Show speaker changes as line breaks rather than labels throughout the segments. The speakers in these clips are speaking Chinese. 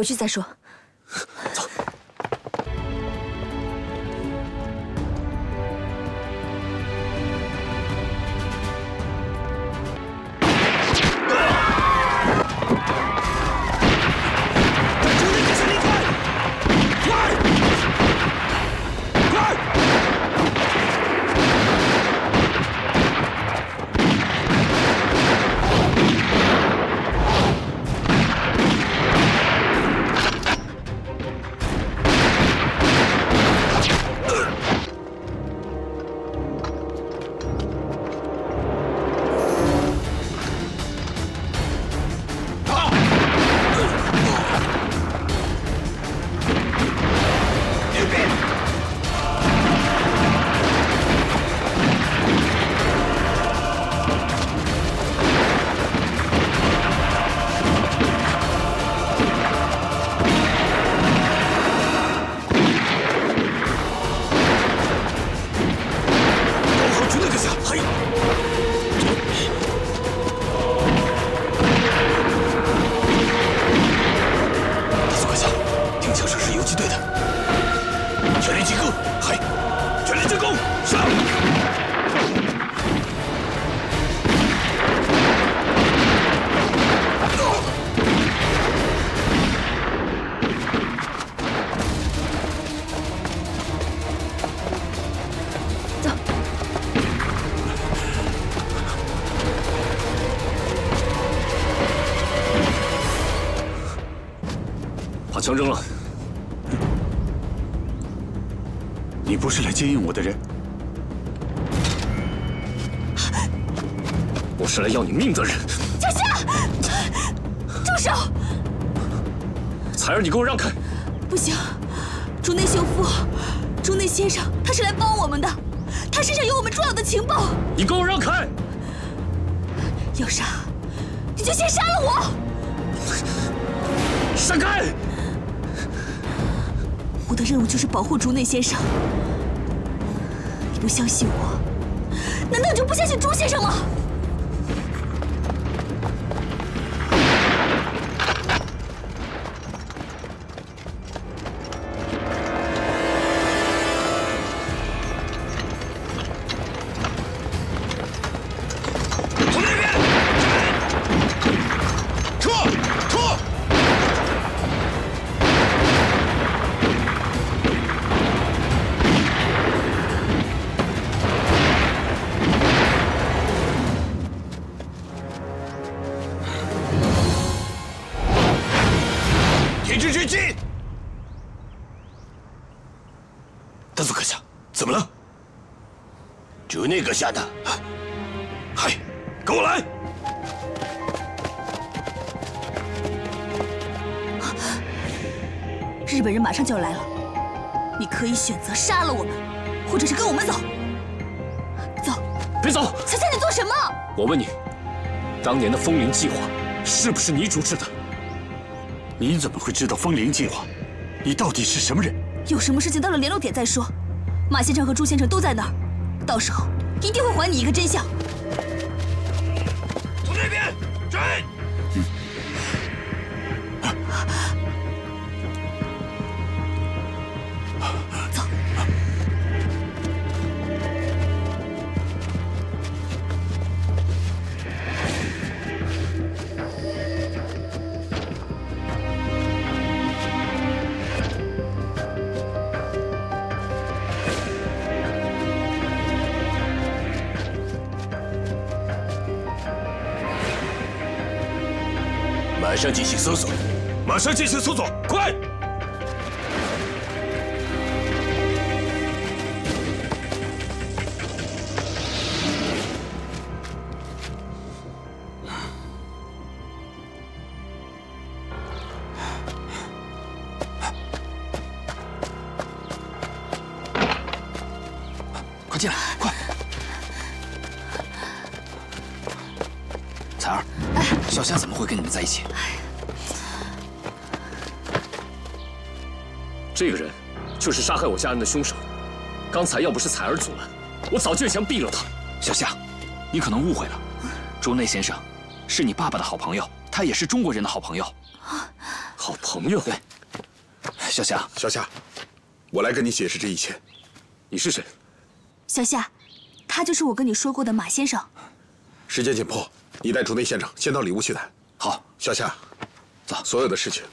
回去再说。
枪扔了！
你不是来接应我的人，
我是来要你命的人。
小夏，住手！
彩儿，你给我让开！
不行，竹内秀夫，竹内先生，他是来帮我们的，他身上有我们重要的情报。
你给我让开！
要杀，你就先杀了我！
闪开！
我的任务就是保护竹内先生。你不相信我，难道你就不相信朱先生吗？
下的，嗨，跟我来！
日本人马上就要来了，你可以选择杀了我们，或者是跟我们走。走！
别走！
小夏，你做什么？
我问你，当年的风铃计划是不是你主持的？
你怎么会知道风铃计划？你到底是什么人？
有什么事情到了联络点再说。马先生和朱先生都在那儿，到时候。一定会还你一个真相。
马上进行搜索，
马上进行搜索，快！害我家人的凶手。刚才要不是彩儿阻拦，我早就想毙了他。
小夏，你可能误会了，竹内先生是你爸爸的好朋友，他也是中国人的好朋友。啊，
好朋友。
对，小夏，
小夏，我来跟你解释这一切。
你是谁？
小夏，他就是我跟你说过的马先生。
时间紧迫，你带竹内先生先到里屋去谈。
好，
小夏，
走。
所有的事情，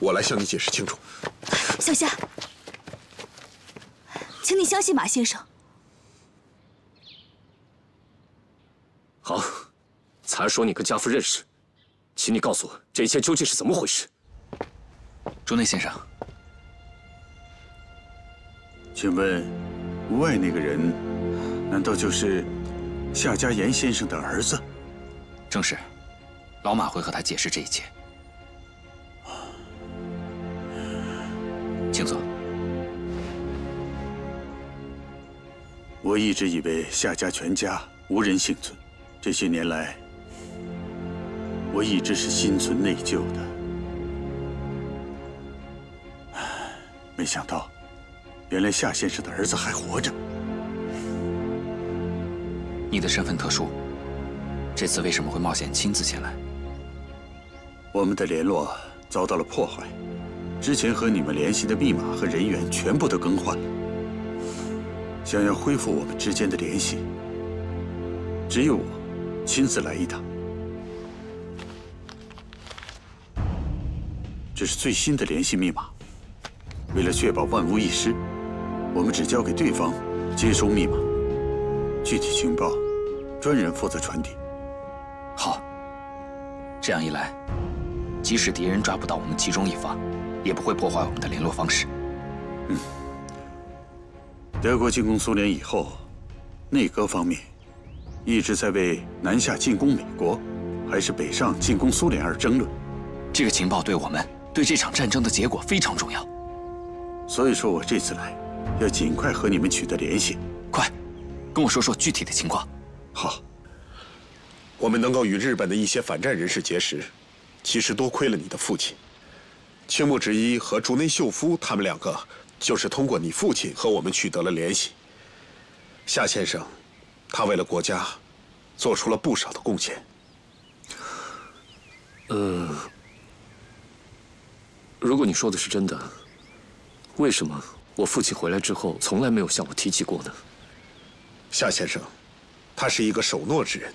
我来向你解释清楚。
小夏，请你相信马先生。
好，彩儿说你跟家父认识，请你告诉我这一切究竟是怎么回事。
竹内先生，
请问，屋外那个人，难道就是夏家岩先生的儿子？
正是，老马会和他解释这一切。
我一直以为夏家全家无人幸存，这些年来，我一直是心存内疚的。没想到，原来夏先生的儿子还活着。
你的身份特殊，这次为什么会冒险亲自前来？
我们的联络遭到了破坏，之前和你们联系的密码和人员全部都更换了。想要恢复我们之间的联系，只有我亲自来一趟。这是最新的联系密码。为了确保万无一失，我们只交给对方接收密码，具体情报专人负责传递。
好，这样一来，即使敌人抓不到我们其中一方，也不会破坏我们的联络方式。
嗯。德国进攻苏联以后，内阁方面一直在为南下进攻美国，还是北上进攻苏联而争论。
这个情报对我们对这场战争的结果非常重要。
所以说我这次来，要尽快和你们取得联系。
快，跟我说说具体的情况。
好。
我们能够与日本的一些反战人士结识，其实多亏了你的父亲，青木直一和竹内秀夫他们两个，就是通过你父亲和我们取得了联系。夏先生，他为了国家，做出了不少的贡献。
呃，如果你说的是真的。为什么我父亲回来之后从来没有向我提起过呢？
夏先生，他是一个守诺之人。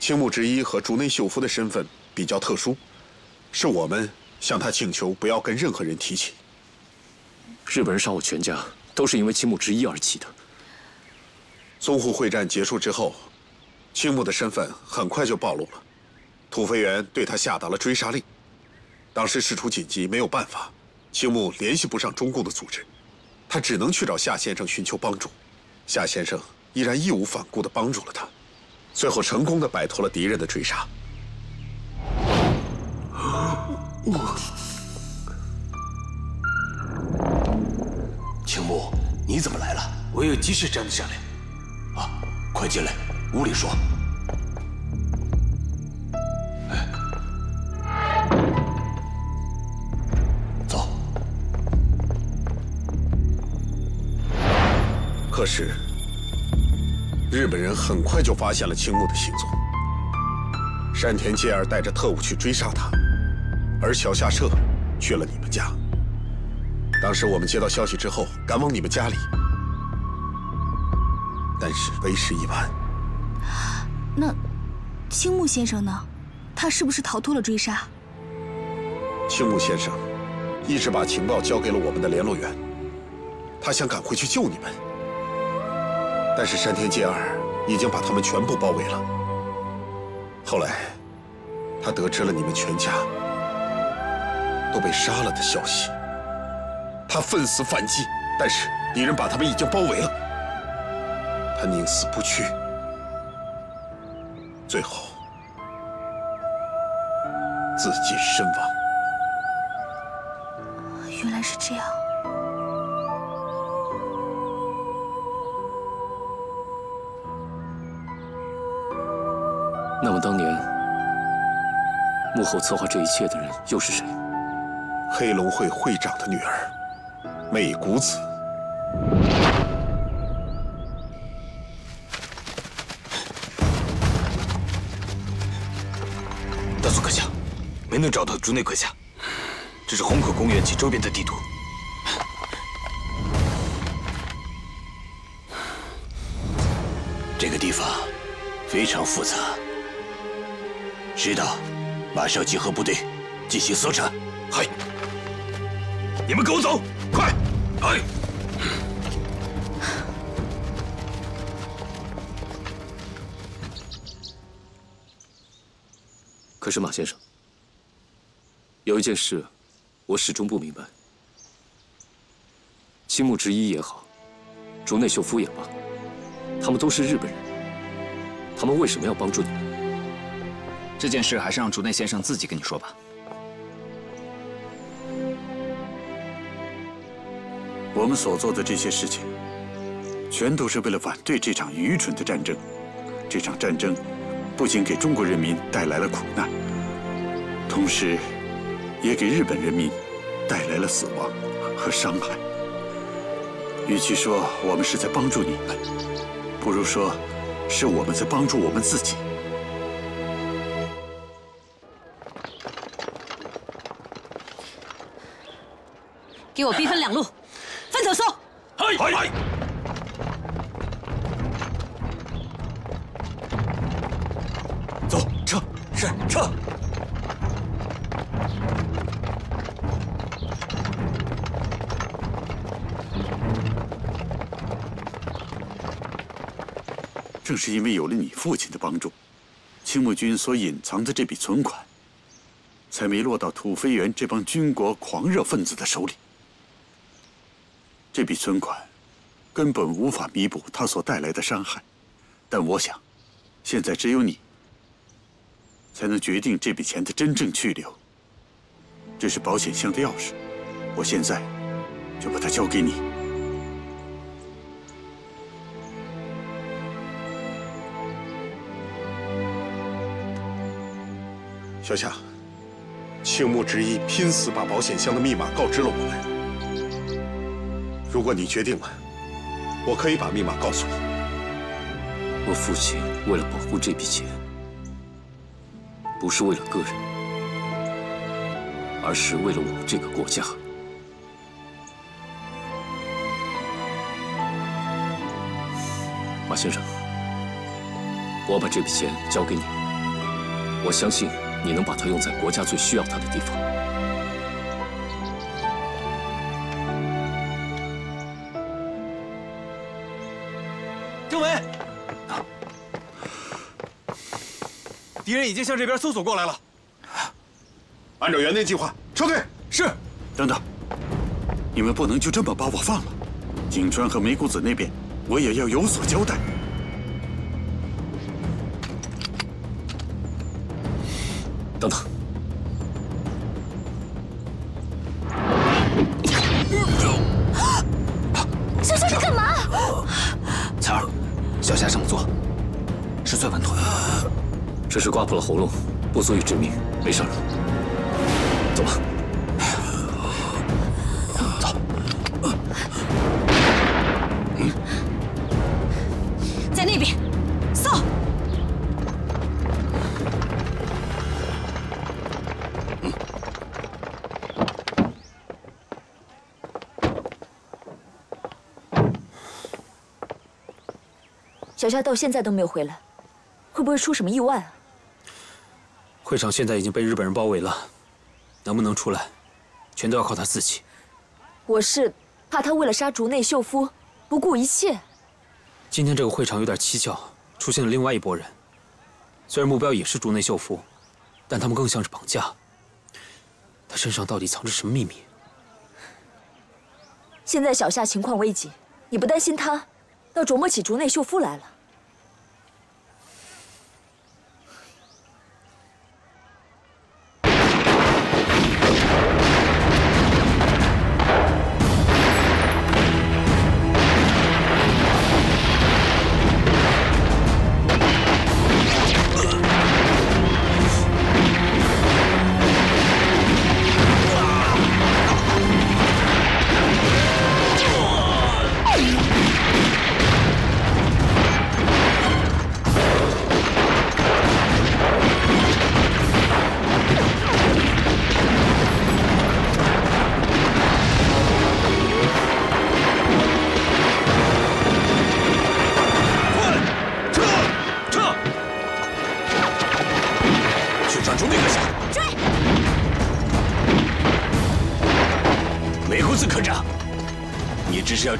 青木直一和竹内秀夫的身份比较特殊，是我们向他请求不要跟任何人提起。
日本人杀我全家都是因为青木之一而起的。
淞沪会战结束之后，青木的身份很快就暴露了，土肥原对他下达了追杀令。当时事出紧急，没有办法。青木联系不上中共的组织，他只能去找夏先生寻求帮助。夏先生依然义无反顾地帮助了他，最后成功地摆脱了敌人的追杀。
我，青木，你怎么来了？
我有急事找你商量。
啊，快进来，屋里说。
走可是，日本人很快就发现了青木的行踪。山田介二带着特务去追杀他，而小夏彻去了你们家。当时我们接到消息之后，赶往你们家里，但是为时已晚。
那青木先生呢？他是不是逃脱了追杀？
青木先生一直把情报交给了我们的联络员，他想赶回去救你们。但是山田健二已经把他们全部包围了。后来，他得知了你们全家都被杀了的消息，他奋死反击，但是敌人把他们已经包围了，他宁死不屈，最后自尽身亡。
原来是这样。
那么，当年幕后策划这一切的人又是谁？
黑龙会会长的女儿，美谷子。
大佐阁下，没能找到竹内阁下。这是虹口公园及周边的地图。
这个地方非常复杂，知道，马上集合部队进行搜查。
嗨，你们跟我走，快！哎，
可是马先生，有一件事，我始终不明白。青木直一也好，竹内秀夫也罢，他们都是日本人，他们为什么要帮助你们？
这件事还是让竹内先生自己跟你说吧。
我们所做的这些事情，全都是为了反对这场愚蠢的战争。这场战争不仅给中国人民带来了苦难，同时也给日本人民带来了死亡和伤害。与其说我们是在帮助你们，不如说是我们在帮助我们自己。
给我兵分两路，分头搜。
嗨嗨！走，撤！是撤！
正是因为有了你父亲的帮助，青木军所隐藏的这笔存款，才没落到土肥原这帮军国狂热分子的手里。这笔存款根本无法弥补他所带来的伤害，但我想，现在只有你才能决定这笔钱的真正去留。这是保险箱的钥匙，我现在就把它交给你。
小夏，青木直一拼死把保险箱的密码告知了我们。如果你决定了，我可以把密码告诉你。
我父亲为了保护这笔钱，不是为了个人，而是为了我们这个国家。马先生，我把这笔钱交给你，我相信你能把它用在国家最需要它的地方。
人已经向这边搜索过来了。
按照原定计划撤退。
是。
等等，你们不能就这么把我放了。景川和梅谷子那边，我也要有所交代。
是
刮破了喉咙，不足以致命，没事了。走吧。
走。
在那边，搜。
小夏到现在都没有回来，会不会出什么意外啊？
会场现在已经被日本人包围了，能不能出来，全都要靠他自己。
我是怕他为了杀竹内秀夫，不顾一切。
今天这个会场有点蹊跷，出现了另外一拨人。虽然目标也是竹内秀夫，但他们更像是绑架。他身上到底藏着什么秘密？
现在小夏情况危急，你不担心他倒琢磨起竹内秀夫来了？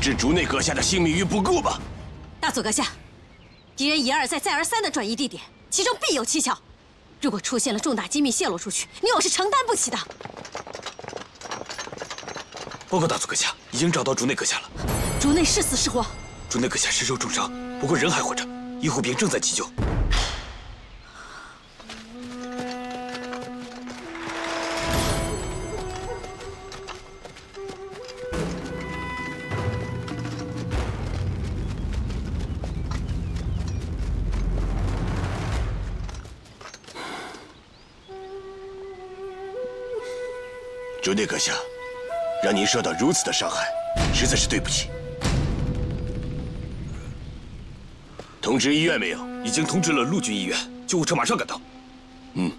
置竹内阁下的性命于不顾吧？
大佐阁下，敌人一而再、再而三的转移地点，其中必有蹊跷。如果出现了重大机密泄露出去，你我是承担不起的。
报告大佐阁下，已经找到竹内阁下了。
竹内是死是活？
竹内阁下身受重伤，不过人还活着，医护兵正在急救。
竹内阁下，让您受到如此的伤害，实在是对不起。通知医院没有？
已经通知了陆军医院，救护车马上赶到。
嗯。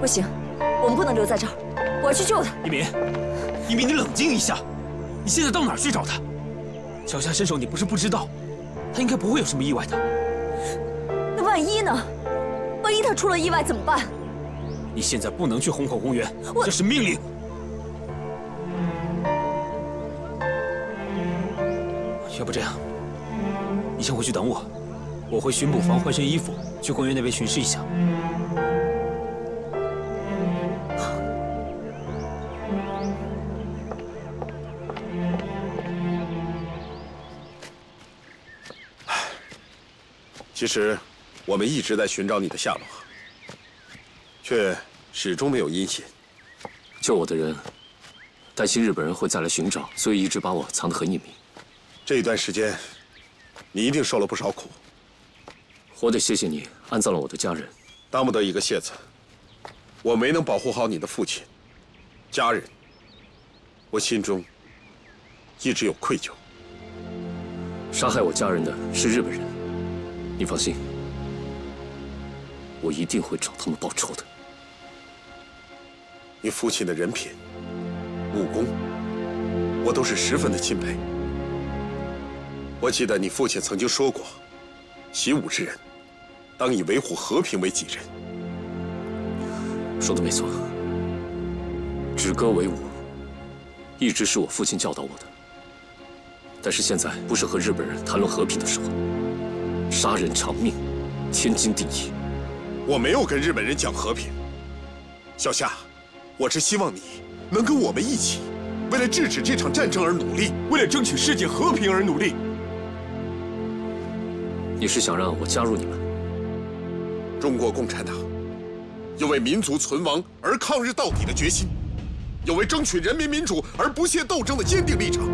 不行，我们不能留在这儿，我要去救他。
一鸣，一鸣，你冷静一下，你现在到哪儿去找他？小夏身手你不是不知道，他应该不会有什么意外的。
那万一呢？万一他出了意外怎么办？
你现在不能去虹口公园，
我
这是命令。要不这样，你先回去等我，我回巡捕房换身衣服，去公园那边巡视一下。
其实，我们一直在寻找你的下落，却始终没有音信。
救我的人担心日本人会再来寻找，所以一直把我藏得很隐秘。
这一段时间，你一定受了不少苦。
我得谢谢你安葬了我的家人。
当不得一个谢字。我没能保护好你的父亲、家人，我心中一直有愧疚。
杀害我家人的是日本人，你放心，我一定会找他们报仇的。
你父亲的人品、武功，我都是十分的钦佩。我记得你父亲曾经说过：“习武之人，当以维护和平为己任。”
说的没错，止戈为武，一直是我父亲教导我的。但是现在不是和日本人谈论和平的时候，杀人偿命，天经地义。
我没有跟日本人讲和平，小夏，我只希望你能跟我们一起，为了制止这场战争而努力，为了争取世界和平而努力。
你是想让我加入你们？
中国共产党有为民族存亡而抗日到底的决心，有为争取人民民主而不懈斗争的坚定立场。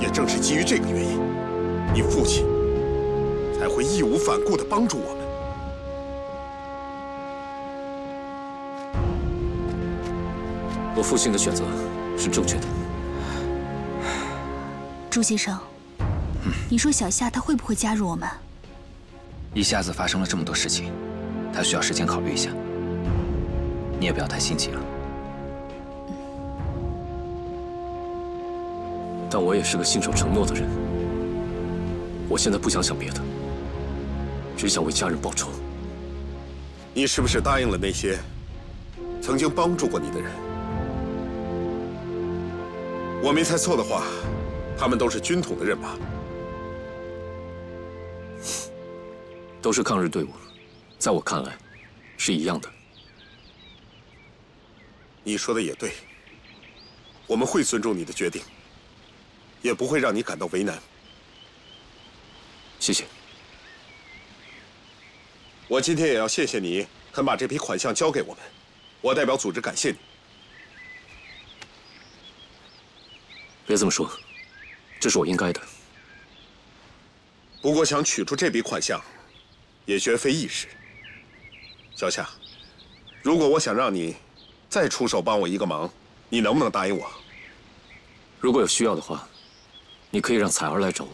也正是基于这个原因，你父亲才会义无反顾地帮助我
我父亲的选择是正确的。
朱先生，你说小夏他会不会加入我们？
一下子发生了这么多事情，他需要时间考虑一下。你也不要太心急了。
但我也是个信守承诺的人。我现在不想想别的，只想为家人报仇。
你是不是答应了那些曾经帮助过你的人？我没猜错的话，他们都是军统的人吧。
都是抗日队伍，在我看来，是一样的。
你说的也对，我们会尊重你的决定，也不会让你感到为难。
谢谢。
我今天也要谢谢你肯把这批款项交给我们，我代表组织感谢你。
别这么说，这是我应该的。
不过想取出这笔款项，也绝非易事。小夏，如果我想让你再出手帮我一个忙，你能不能答应我？
如果有需要的话，你可以让彩儿来找我。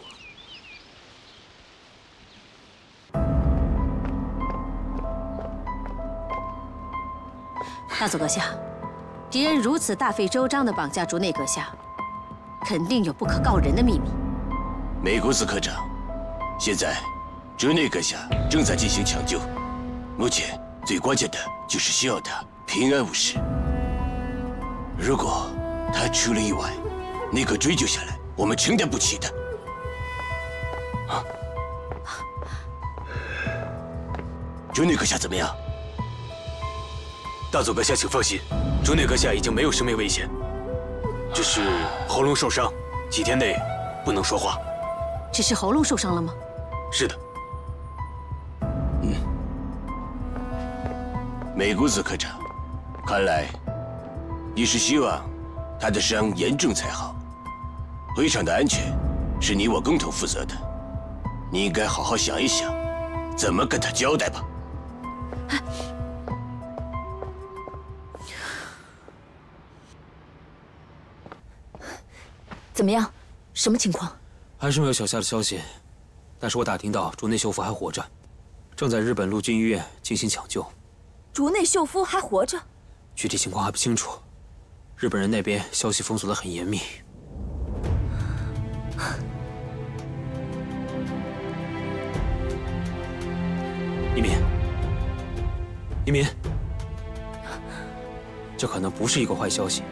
大佐阁下，敌人如此大费周章的绑架竹内阁下，肯定有不可告人的秘密。
美国司科长，现在竹内阁下正在进行抢救，目前最关键的就是希望他平安无事。如果他出了意外，那个追究下来，我们承担不起的。啊！竹内阁下怎么样？
大佐阁下，请放心，竹内阁下已经没有生命危险，只是喉咙受伤，几天内不能说话。
只是喉咙受伤了吗？
是的。
嗯，美谷子科长，看来你是希望他的伤严重才好。会场的安全是你我共同负责的，你应该好好想一想，怎么跟他交代吧。
怎么样？什么情况？
还是没有小夏的消息，但是我打听到竹内秀夫还活着，正在日本陆军医院进行抢救。
竹内秀夫还活着？
具体情况还不清楚，日本人那边消息封锁的很严密。一民，一民，这可能不是一个坏消息。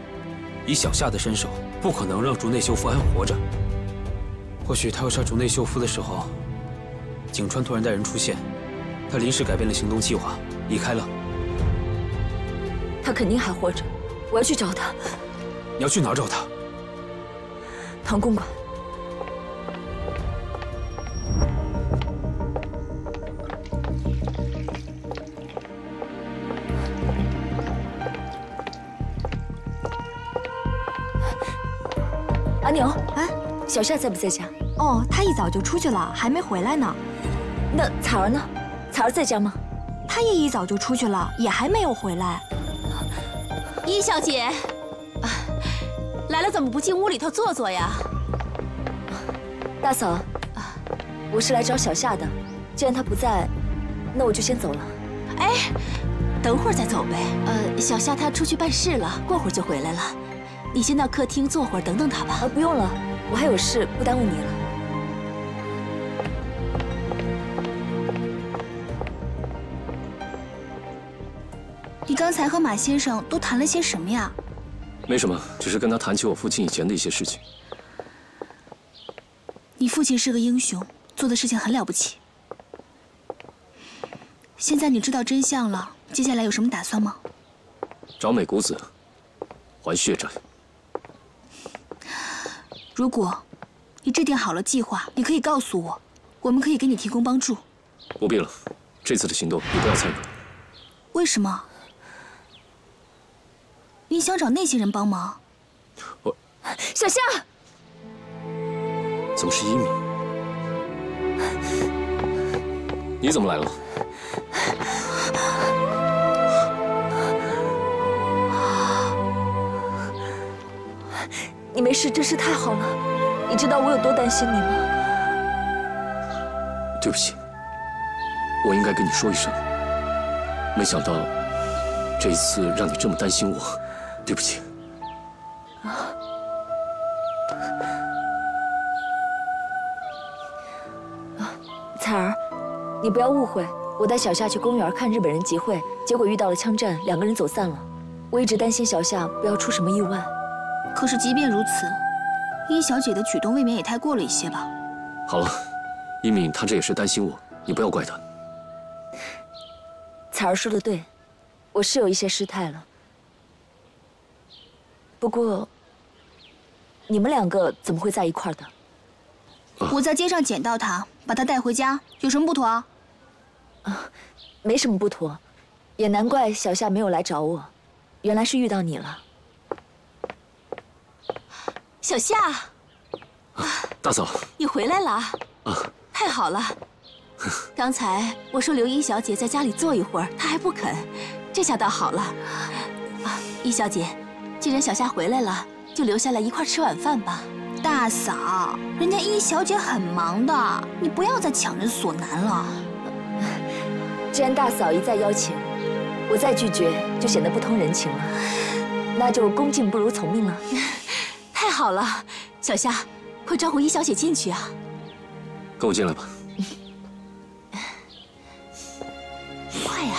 以小夏的身手，不可能让竹内秀夫还活着。或许他要杀竹内秀夫的时候，景川突然带人出现，他临时改变了行动计划，离开了。
他肯定还活着，我要去找他。
你要去哪儿找他？
唐公馆。小夏在不在家？
哦，她一早就出去了，还没回来呢。
那彩儿呢？彩儿在家吗？
她也一早就出去了，也还没有回来。
一小姐，来了怎么不进屋里头坐坐呀？
大嫂，我是来找小夏的。既然她不在，那我就先走了。
哎，等会儿再走呗。呃，小夏她出去办事了，过会儿就回来了。你先到客厅坐会儿，等等她吧。
啊，不用了。我还有事，不耽误你了。
你刚才和马先生都谈了些什么呀？
没什么，只是跟他谈起我父亲以前的一些事情。
你父亲是个英雄，做的事情很了不起。现在你知道真相了，接下来有什么打算吗？
找美谷子，还血债。
如果你制定好了计划，你可以告诉我，我们可以给你提供帮助。
不必了，这次的行动你不要参与了。
为什么？你想找那些人帮忙？
我，
小夏，
怎么是一米？你怎么来了？
你没事，真是太好了。你知道我有多担心你吗？
对不起，我应该跟你说一声。没想到这一次让你这么担心我，对不起。
啊，彩儿，你不要误会，我带小夏去公园看日本人集会，结果遇到了枪战，两个人走散了。我一直担心小夏不要出什么意外。
可是，即便如此，殷小姐的举动未免也太过了一些吧？
好了，一敏她这也是担心我，你不要怪她。
彩儿说的对，我是有一些失态了。不过，你们两个怎么会在一块的？
我在街上捡到他，把他带回家，有什么不妥
啊？啊，没什么不妥，也难怪小夏没有来找我，原来是遇到你了。
小夏，
大嫂，
你回来了啊！太好了。刚才我说刘一小姐在家里坐一会儿，她还不肯，这下倒好了。啊，一小姐，既然小夏回来了，就留下来一块吃晚饭吧。
大嫂，人家一小姐很忙的，你不要再强人所难了。
既然大嫂一再邀请，我再拒绝就显得不通人情了，那就恭敬不如从命了。
太好了小夏快招呼伊小姐进去啊。
跟我进来吧。
快呀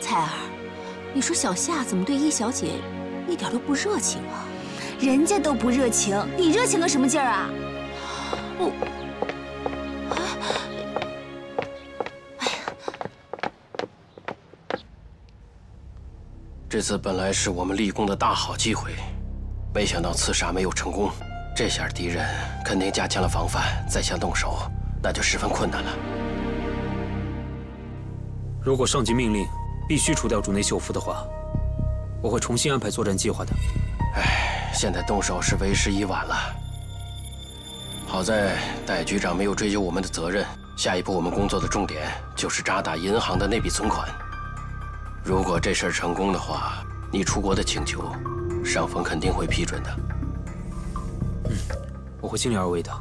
彩儿你说小夏怎么对伊小姐一点都不热情啊？
人家都不热情你热情个什么劲儿啊？
我啊？
这次本来是我们立功的大好机会，没想到刺杀没有成功。这下敌人肯定加强了防范，再想动手，那就十分困难了。
如果上级命令必须除掉竹内秀夫的话，我会重新安排作战计划的。
唉，现在动手是为时已晚了。好在戴局长没有追究我们的责任，下一步我们工作的重点就是扎打银行的那笔存款。如果这事儿成功的话，你出国的请求，上峰肯定会批准的。
嗯，我会尽力而为的。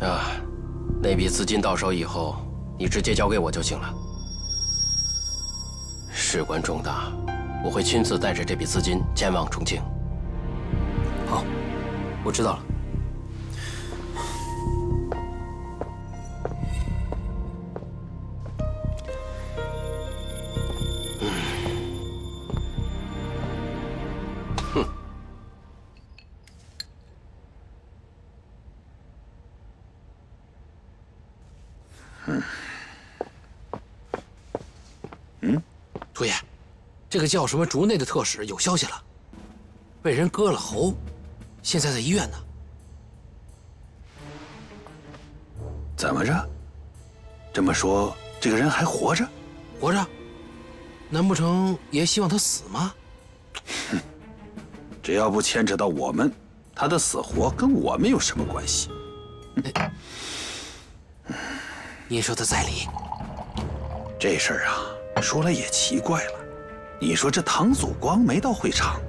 啊，那笔资金到手以后，你直接交给我就行了。事关重大，我会亲自带着这笔资金前往重庆。
好，我知道了。
这个叫什么竹内的特使有消息了，被人割了喉，现在在医院呢。
怎么着？这么说，这个人还活着？
活着？难不成爷希望他死吗？
哼，只要不牵扯到我们，他的死活跟我们有什么关系？
您说的在理。
这事儿啊。说来也奇怪了，你说这唐祖光没到会场，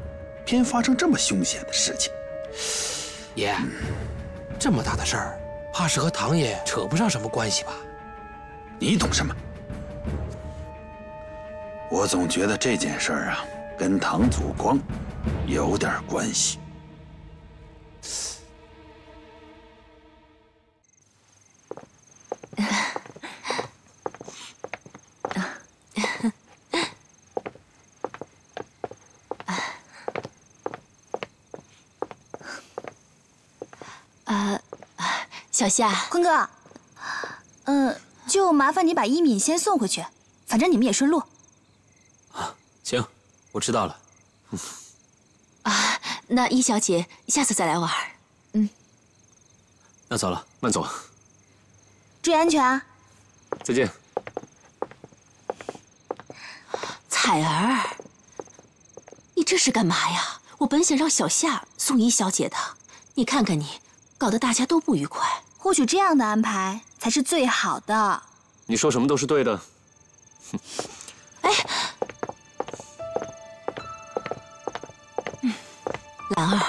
偏发生这么凶险的事情。
爷，这么大的事儿，怕是和唐爷扯不上什么关系吧？
你懂什么？我总觉得这件事儿啊，跟唐祖光有点关系。
小夏，
坤哥，嗯，就麻烦你把一敏先送回去，反正你们也顺路。
啊，行，我知道了。
啊，那一小姐下次再来玩。嗯，
那走了，
慢走，
注意安全啊！
再见。
彩儿，你这是干嘛呀？我本想让小夏送一小姐的，你看看你，搞得大家都不愉快。
或许这样的安排才是最好的。
你说什么都是对的。
哎，兰儿，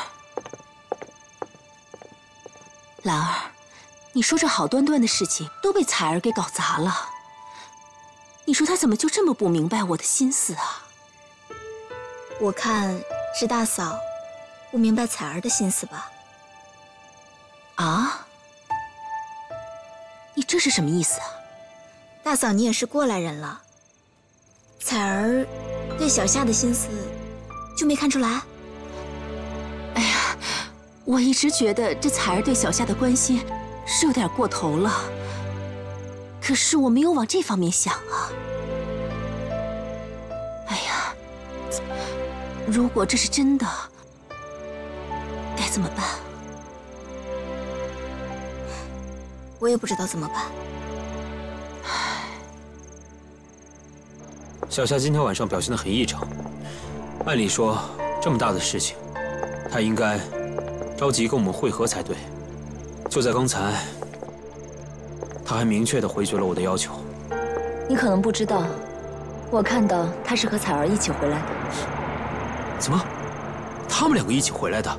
兰儿，你说这好端端的事情都被彩儿给搞砸了。你说他怎么就这么不明白我的心思啊？
我看是大嫂不明白彩儿的心思吧。
啊？这是什么意思啊？
大嫂，你也是过来人了。彩儿对小夏的心思就没看出来？
哎呀，我一直觉得这彩儿对小夏的关心是有点过头了。可是我没有往这方面想啊。哎呀，如果这是真的，该怎么办？
我也不知道怎么办。
小夏今天晚上表现的很异常，按理说这么大的事情，她应该着急跟我们会合才对。就在刚才，她还明确的回绝了我的要求。
你可能不知道，我看到她是和彩儿一起回来的。
怎么？他们两个一起回来的？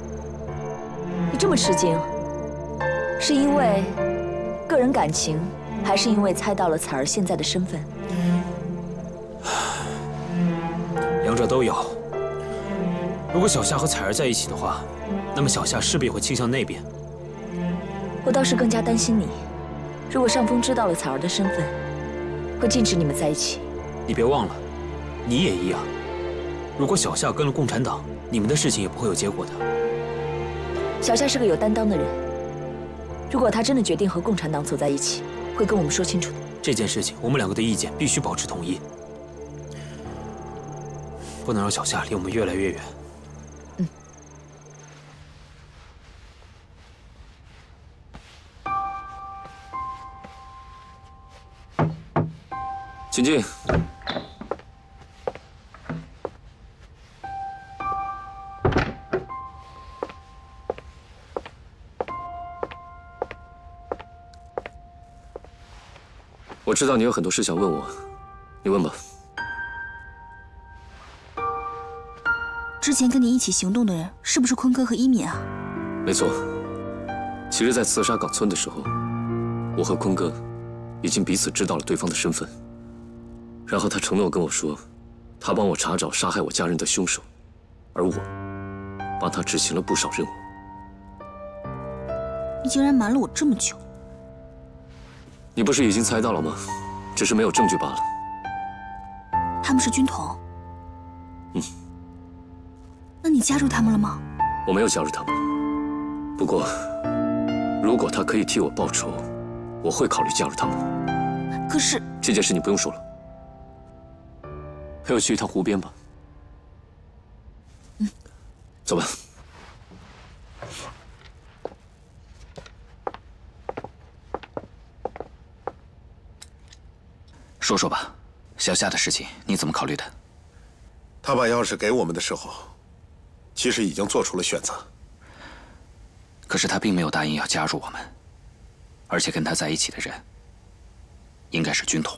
你这么吃惊，是因为？个人感情，还是因为猜到了彩儿现在的身份，
两者都有。如果小夏和彩儿在一起的话，那么小夏势必会倾向那边。
我倒是更加担心你，如果上峰知道了彩儿的身份，会禁止你们在一起。
你别忘了，你也一样。如果小夏跟了共产党，你们的事情也不会有结果的。
小夏是个有担当的人，如果他真的决定和共产党走在一起，会跟我们说清楚的。
这件事情，我们两个的意见必须保持统一，不能让小夏离我们越来越远。
嗯。
请进。我知道你有很多事想问我，你问吧。
之前跟你一起行动的人是不是坤哥和一敏啊？
没错。其实，在刺杀冈村的时候，我和坤哥已经彼此知道了对方的身份。然后他承诺跟我说，他帮我查找杀害我家人的凶手，而我帮他执行了不少任务。
你竟然瞒了我这么久！
你不是已经猜到了吗？只是没有证据罢了。
他们是军统。
嗯。
那你加入他们了吗？
我没有加入他们。不过，如果他可以替我报仇，我会考虑加入他们。
可是
这件事你不用说了。陪我去一趟湖边吧。
嗯。
走吧。
说说吧，小夏的事情你怎么考虑的？
他把钥匙给我们的时候，其实已经做出了选择。
可是他并没有答应要加入我们，而且跟他在一起的人，应该是军统。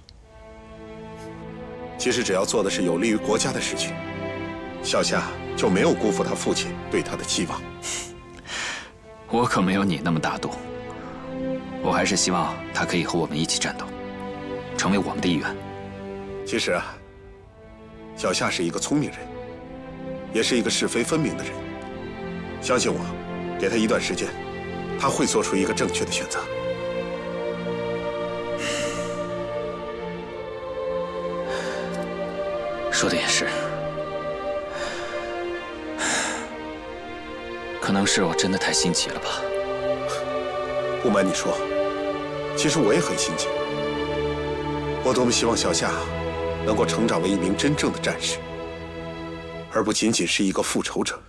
其实只要做的是有利于国家的事情，小夏就没有辜负他父亲对他的期望。
我可没有你那么大度，我还是希望他可以和我们一起战斗。成为我们的一员。
其实啊，小夏是一个聪明人，也是一个是非分明的人。相信我，给他一段时间，他会做出一个正确的选择。
说的也是，可能是我真的太心急了吧。
不瞒你说，其实我也很心急。我多么希望小夏能够成长为一名真正的战士，而不仅仅是一个复仇者。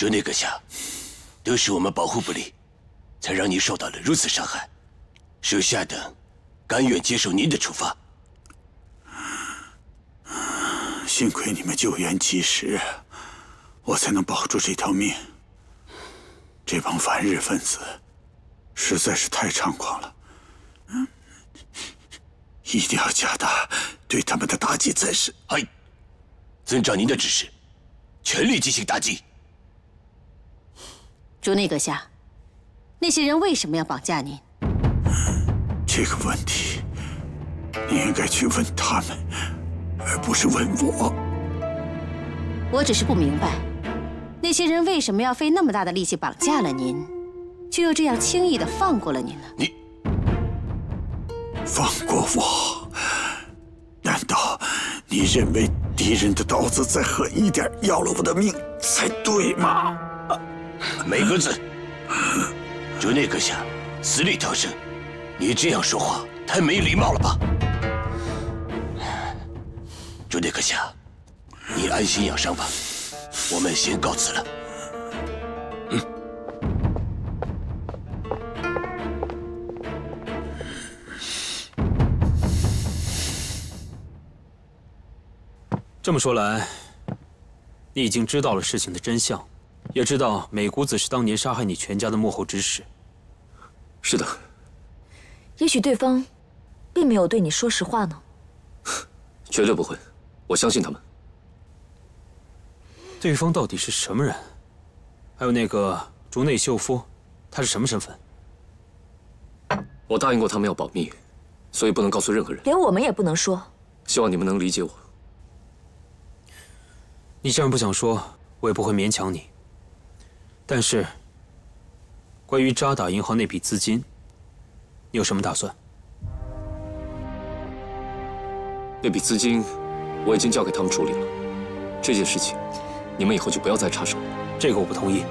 就那个下，都是我们保护不力，才让您受到了如此伤害。属下等，甘愿接受您的处罚。
幸亏你们救援及时，我才能保住这条命。这帮反日分子实在是太猖狂了，一定要加大对他们的打击才是。
嗨，遵照您的指示，全力进行打击。
竹内阁下，那些人为什么要绑架您？
这个问题，你应该去问他们，而不是问我。
我只是不明白，那些人为什么要费那么大的力气绑架了您，却又这样轻易的放过了您呢？
你
放过我？难道你认为敌人的刀子再狠一点，要了我的命才对吗？
没个字。竹内阁下，死里逃生，你这样说话太没礼貌了吧？竹内阁下，你安心养伤吧，我们先告辞了。
这么说来，你已经知道了事情的真相，也知道美谷子是当年杀害你全家的幕后指使。
是的。
也许对方并没有对你说实话呢。
绝对不会，我相信他们。
对方到底是什么人？还有那个竹内秀夫，他是什么身份？
我答应过他们要保密，所以不能告诉任何人。
连我们也不能说。
希望你们能理解我。
你既然不想说，我也不会勉强你。但是，关于渣打银行那笔资金，你有什么打算？
那笔资金我已经交给他们处理了。这件事情，你们以后就不要再插手了。
这个我不同意。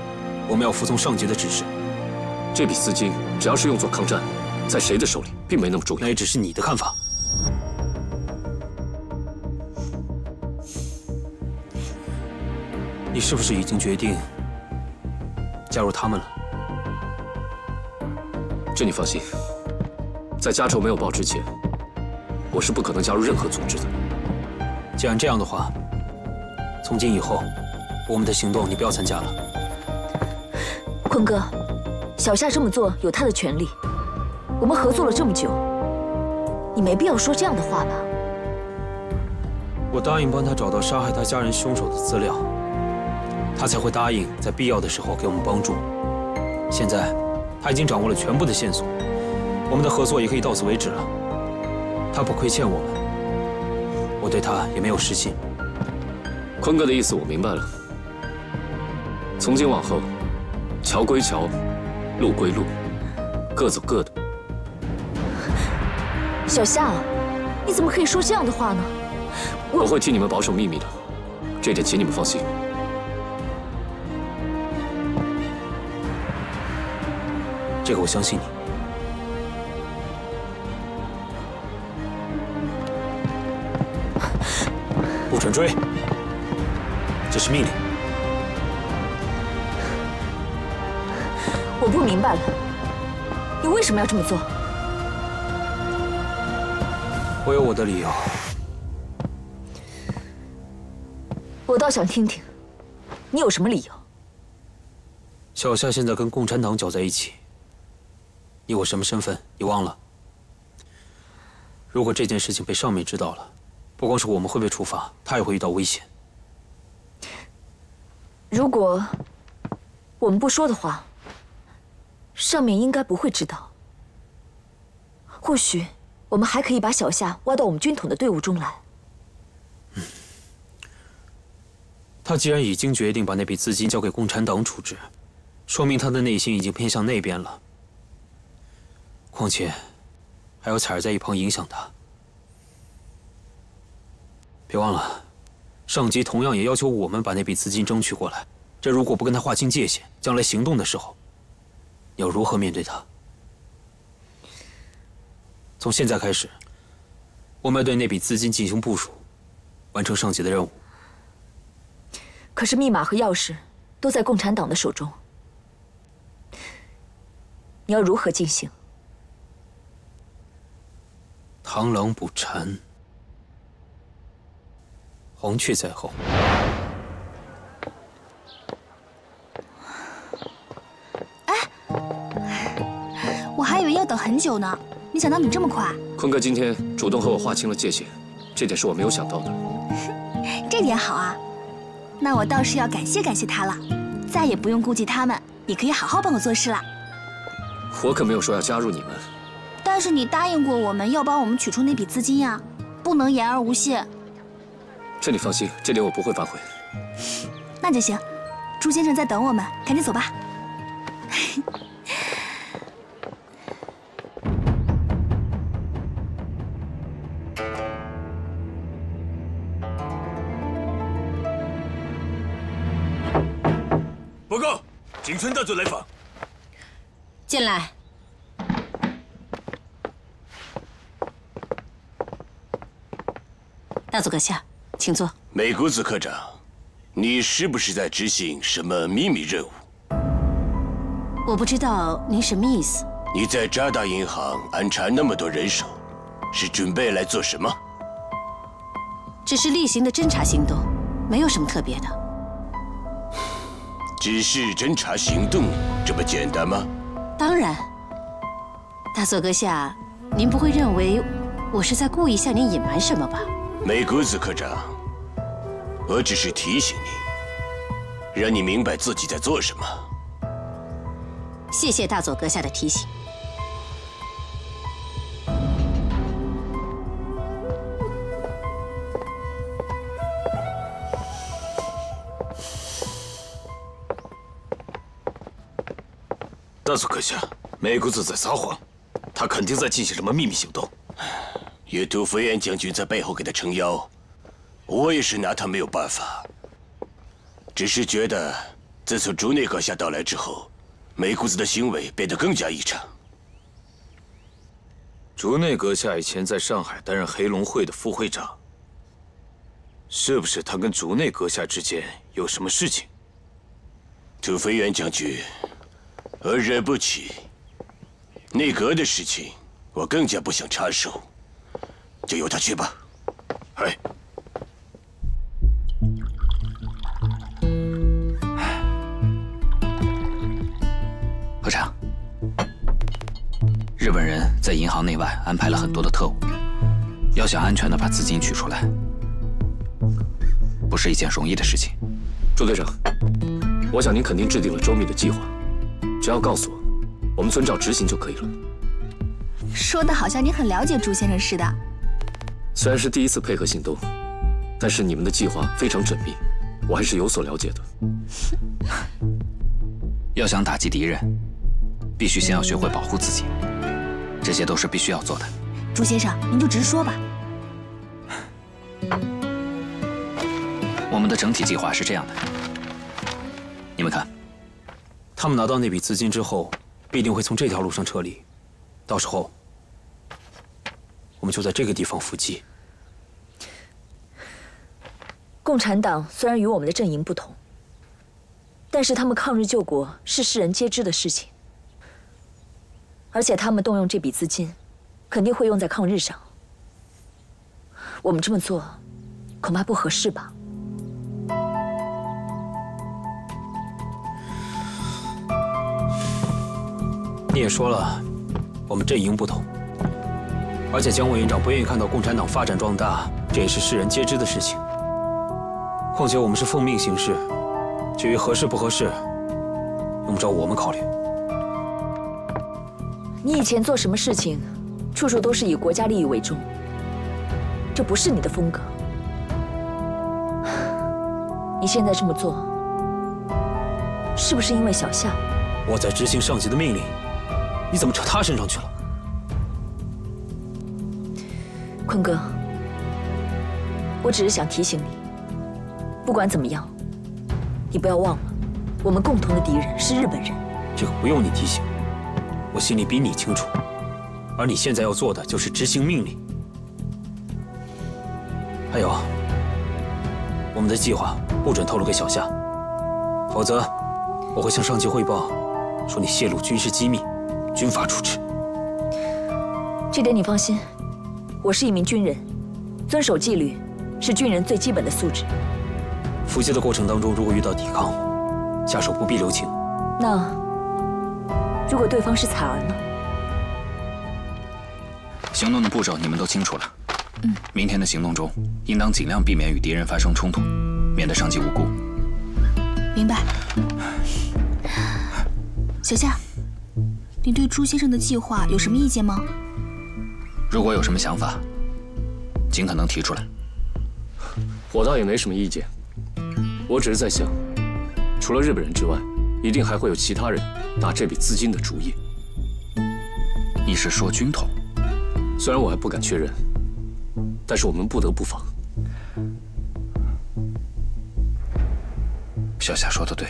我们要服从上级的指示。
这笔资金只要是用作抗战，在谁的手里并没那么重要。
那也只是你的看法。你是不是已经决定加入他们了？
这你放心，在家仇没有报之前，我是不可能加入任何组织的。
既然这样的话，从今以后，我们的行动你不要参加了。
坤哥，小夏这么做有他的权利。我们合作了这么久，你没必要说这样的话吧？
我答应帮他找到杀害他家人凶手的资料。他才会答应在必要的时候给我们帮助。现在他已经掌握了全部的线索，我们的合作也可以到此为止了。他不亏欠我们，我对他也没有失信。
坤哥的意思我明白了。从今往后，桥归桥，路归路，各走各的。
小夏，你怎么可以说这样的话呢？
我会替你们保守秘密的，这点请你们放心。
这个我相信你。不准追，这是命令。
我不明白了，你为什么要这么做？
我有我的理由。
我倒想听听，你有什么理由？
小夏现在跟共产党搅在一起。你我什么身份？你忘了？如果这件事情被上面知道了，不光是我们会被处罚，他也会遇到危险。
如果我们不说的话，上面应该不会知道。或许我们还可以把小夏挖到我们军统的队伍中来。
他既然已经决定把那笔资金交给共产党处置，说明他的内心已经偏向那边了。况且，还有彩儿在一旁影响他。别忘了，上级同样也要求我们把那笔资金争取过来。这如果不跟他划清界限，将来行动的时候，要如何面对他？从现在开始，我们要对那笔资金进行部署，完成上级的任务。
可是密码和钥匙都在共产党的手中，你要如何进行？
螳螂捕蝉，黄雀在后。
哎，我还以为要等很久呢，没想到你这么快。
坤哥今天主动和我划清了界限，这点是我没有想到的。
这点好啊，那我倒是要感谢感谢他了，再也不用顾忌他们，你可以好好帮我做事了。
我可没有说要加入你们。
但是你答应过我们要帮我们取出那笔资金呀不能言而无信。
这你放心这点我不会反悔。
那就行朱先生在等我们赶紧走吧。
报告井村大佐来访
进来。大佐阁下，请坐。
美谷子科长，你是不是在执行什么秘密任务？
我不知道您什么意思。
你在渣打银行安插那么多人手，是准备来做什么？
只是例行的侦查行动，没有什么特别的。
只是侦查行动这么简单吗？
当然。大佐阁下，您不会认为我是在故意向您隐瞒什么吧？
美谷子科长，我只是提醒你，让你明白自己在做什么。
谢谢大佐阁下的提醒。
大佐阁下，美谷子在撒谎，他肯定在进行什么秘密行动。
有杜飞燕将军在背后给他撑腰，我也是拿他没有办法。只是觉得，自从竹内阁下到来之后，梅谷子的行为变得更加异常。
竹内阁下以前在上海担任黑龙会的副会长，是不是他跟竹内阁下之间有什么事情？
土肥原将军，我惹不起。内阁的事情，我更加不想插手。就由他去吧。
哎，
何长，日本人在银行内外安排了很多的特务，要想安全的把资金取出来，不是一件容易的事情。
朱队长，我想您肯定制定了周密的计划，只要告诉我，我们遵照执行就可以了。
说的好像你很了解朱先生似的。
虽然是第一次配合行动，但是你们的计划非常缜密，我还是有所了解的。
要想打击敌人，必须先要学会保护自己，这些都是必须要做的。
朱先生，您就直说吧。
我们的整体计划是这样的，你们看，
他们拿到那笔资金之后，必定会从这条路上撤离，到时候我们就在这个地方伏击。
共产党虽然与我们的阵营不同，但是他们抗日救国是世人皆知的事情，而且他们动用这笔资金，肯定会用在抗日上。我们这么做，恐怕不合适吧？
你也说了，我们阵营不同，而且蒋委员长不愿意看到共产党发展壮大，这也是世人皆知的事情。况且我们是奉命行事，至于合适不合适，用不着我们考虑。
你以前做什么事情，处处都是以国家利益为重，这不是你的风格。你现在这么做，是不是因为小夏？
我在执行上级的命令，你怎么扯他身上去了？
坤哥，我只是想提醒你。不管怎么样，你不要忘了，我们共同的敌人是日本人。
这个不用你提醒，我心里比你清楚。而你现在要做的就是执行命令。还有，我们的计划不准透露给小夏，否则我会向上级汇报，说你泄露军事机密，军法处置。
这点你放心，我是一名军人，遵守纪律是军人最基本的素质。
伏击的过程当中，如果遇到抵抗，下手不必留情。
那如果对方是彩儿呢？
行动的步骤你们都清楚了。嗯，明天的行动中，应当尽量避免与敌人发生冲突，免得伤及无辜。
明白。小夏，你对朱先生的计划有什么意见吗？
如果有什么想法，尽可能提出来。
我倒也没什么意见。我只是在想，除了日本人之外，一定还会有其他人打这笔资金的主意。
你是说军统？
虽然我还不敢确认，但是我们不得不防。
小夏说的对，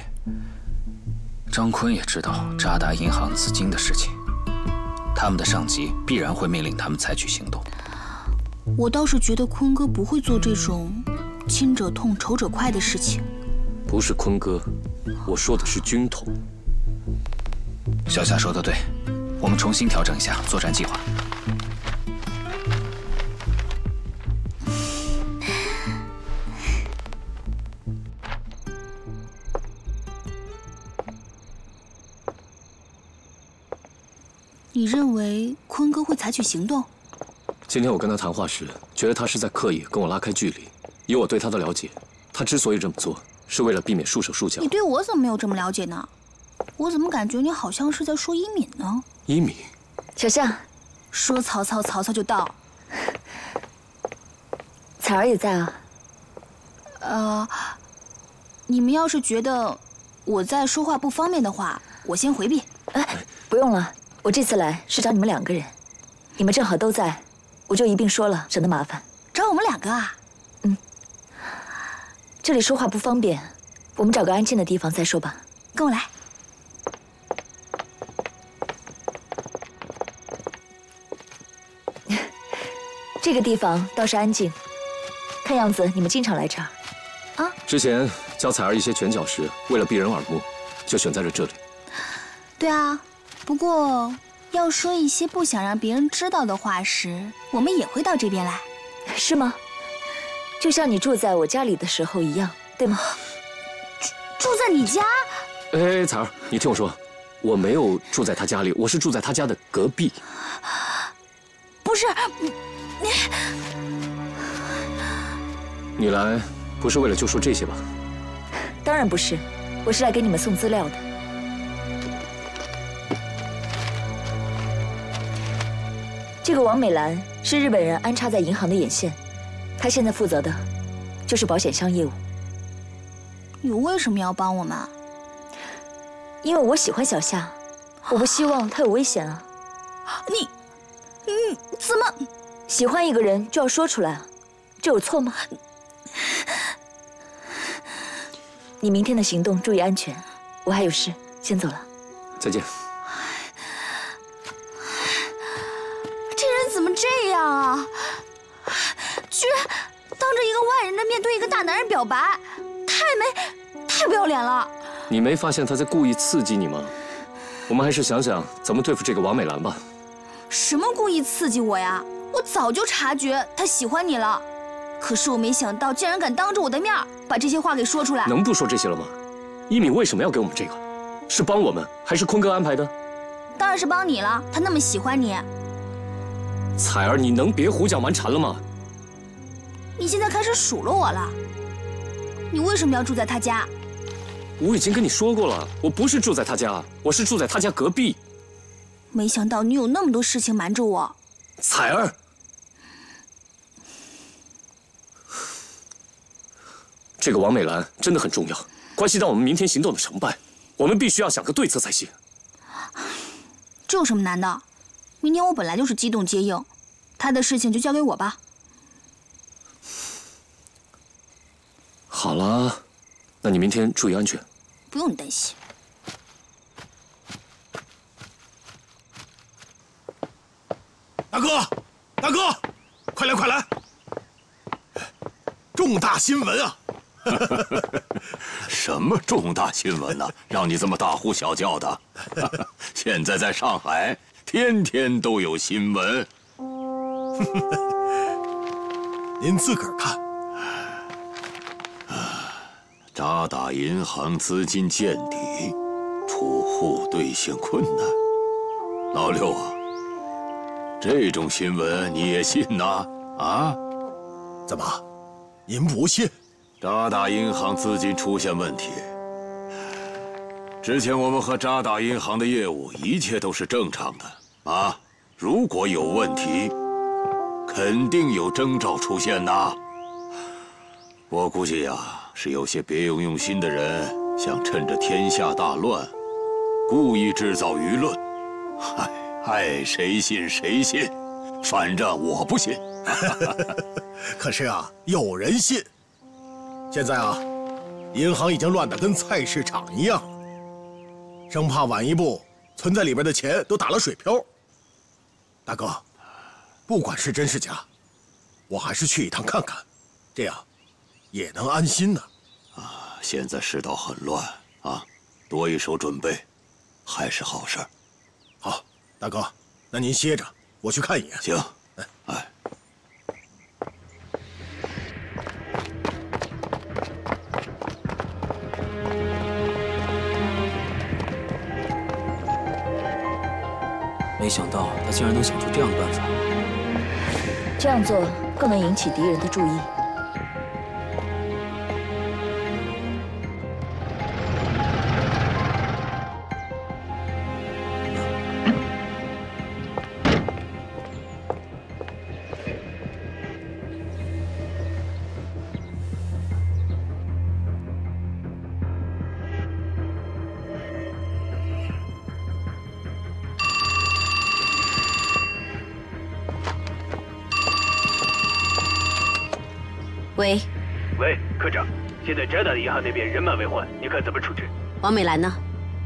张坤也知道渣打银行资金的事情，他们的上级必然会命令他们采取行动。
我倒是觉得坤哥不会做这种亲者痛、仇者快的事情。
不是坤哥，我说的是军统。
小夏说的对，我们重新调整一下作战计划。
你认为坤哥会采取行动？
今天我跟他谈话时，觉得他是在刻意跟我拉开距离。以我对他的了解，他之所以这么做，是为了避免束手束脚。
你对我怎么没有这么了解呢？我怎么感觉你好像是在说伊敏呢？
伊敏，
小夏，
说曹操，曹操就到。
彩儿也在啊。
呃，你们要是觉得我在说话不方便的话，我先回避。
哎，不用了，我这次来是找你们两个人，你们正好都在，我就一并说了，省得麻烦。
找我们两个啊？
嗯。这里说话不方便，我们找个安静的地方再说吧。
跟我来。
这个地方倒是安静，看样子你们经常来这儿，啊？
之前教彩儿一些拳脚时，为了避人耳目，就选在了这里。
对啊，不过要说一些不想让别人知道的话时，我们也会到这边来，
是吗？就像你住在我家里的时候一样，对吗？
住住在你家？
哎，彩儿，你听我说，我没有住在他家里，我是住在他家的隔壁。
不是，你
你来不是为了就说这些吧？
当然不是，我是来给你们送资料的。这个王美兰是日本人安插在银行的眼线，她现在负责的，就是保险箱业务。
你为什么要帮我们？
因为我喜欢小夏，我不希望她有危险啊。
你，你怎么
喜欢一个人就要说出来啊？这有错吗？你明天的行动注意安全，我还有事，先走了。
再见。你没发现他在故意刺激你吗？我们还是想想怎么对付这个王美兰吧。
什么故意刺激我呀？我早就察觉他喜欢你了，可是我没想到竟然敢当着我的面把这些话给说出来。
能不说这些了吗？一敏为什么要给我们这个？是帮我们，还是坤哥安排的？
当然是帮你了，他那么喜欢你。
彩儿，你能别胡搅蛮缠了吗？
你现在开始数落我了。你为什么要住在他家？
我已经跟你说过了，我不是住在他家，我是住在他家隔壁。
没想到你有那么多事情瞒着我。
彩儿，这个王美兰真的很重要，关系到我们明天行动的成败，我们必须要想个对策才行。
这有什么难的？明天我本来就是机动接应，他的事情就交给我吧。
好了，那你明天注意安全。
不用你担心。
大哥，大哥，快来快来！重大新闻啊！
什么重大新闻呢？让你这么大呼小叫的？现在在上海，天天都有新闻。
您自个儿看。
渣打银行资金见底，储户兑现困难。老六啊，这种新闻你也信呐？啊？
怎么？您不信？
渣打银行资金出现问题。之前我们和渣打银行的业务一切都是正常的啊。如果有问题，肯定有征兆出现呐。我估计呀，是有些别有用心的人想趁着天下大乱，故意制造舆论。嗨，爱谁信谁信，反正我不信。
可是啊，有人信。现在啊，银行已经乱得跟菜市场一样。
生怕晚一步，存在里边的钱都打了水漂。大哥，不管是真是假，我还是去一趟看看，这样也能安心呢。
啊，现在世道很乱啊，多一手准备，还是好事。
好，大哥，那您歇着，我去看一眼。
行。
哎。
没想到他竟然能想出这样的办法。
这样做更能引起敌人的注意。
现在渣打银行那边人满为患，你看怎么处置？
王美兰呢？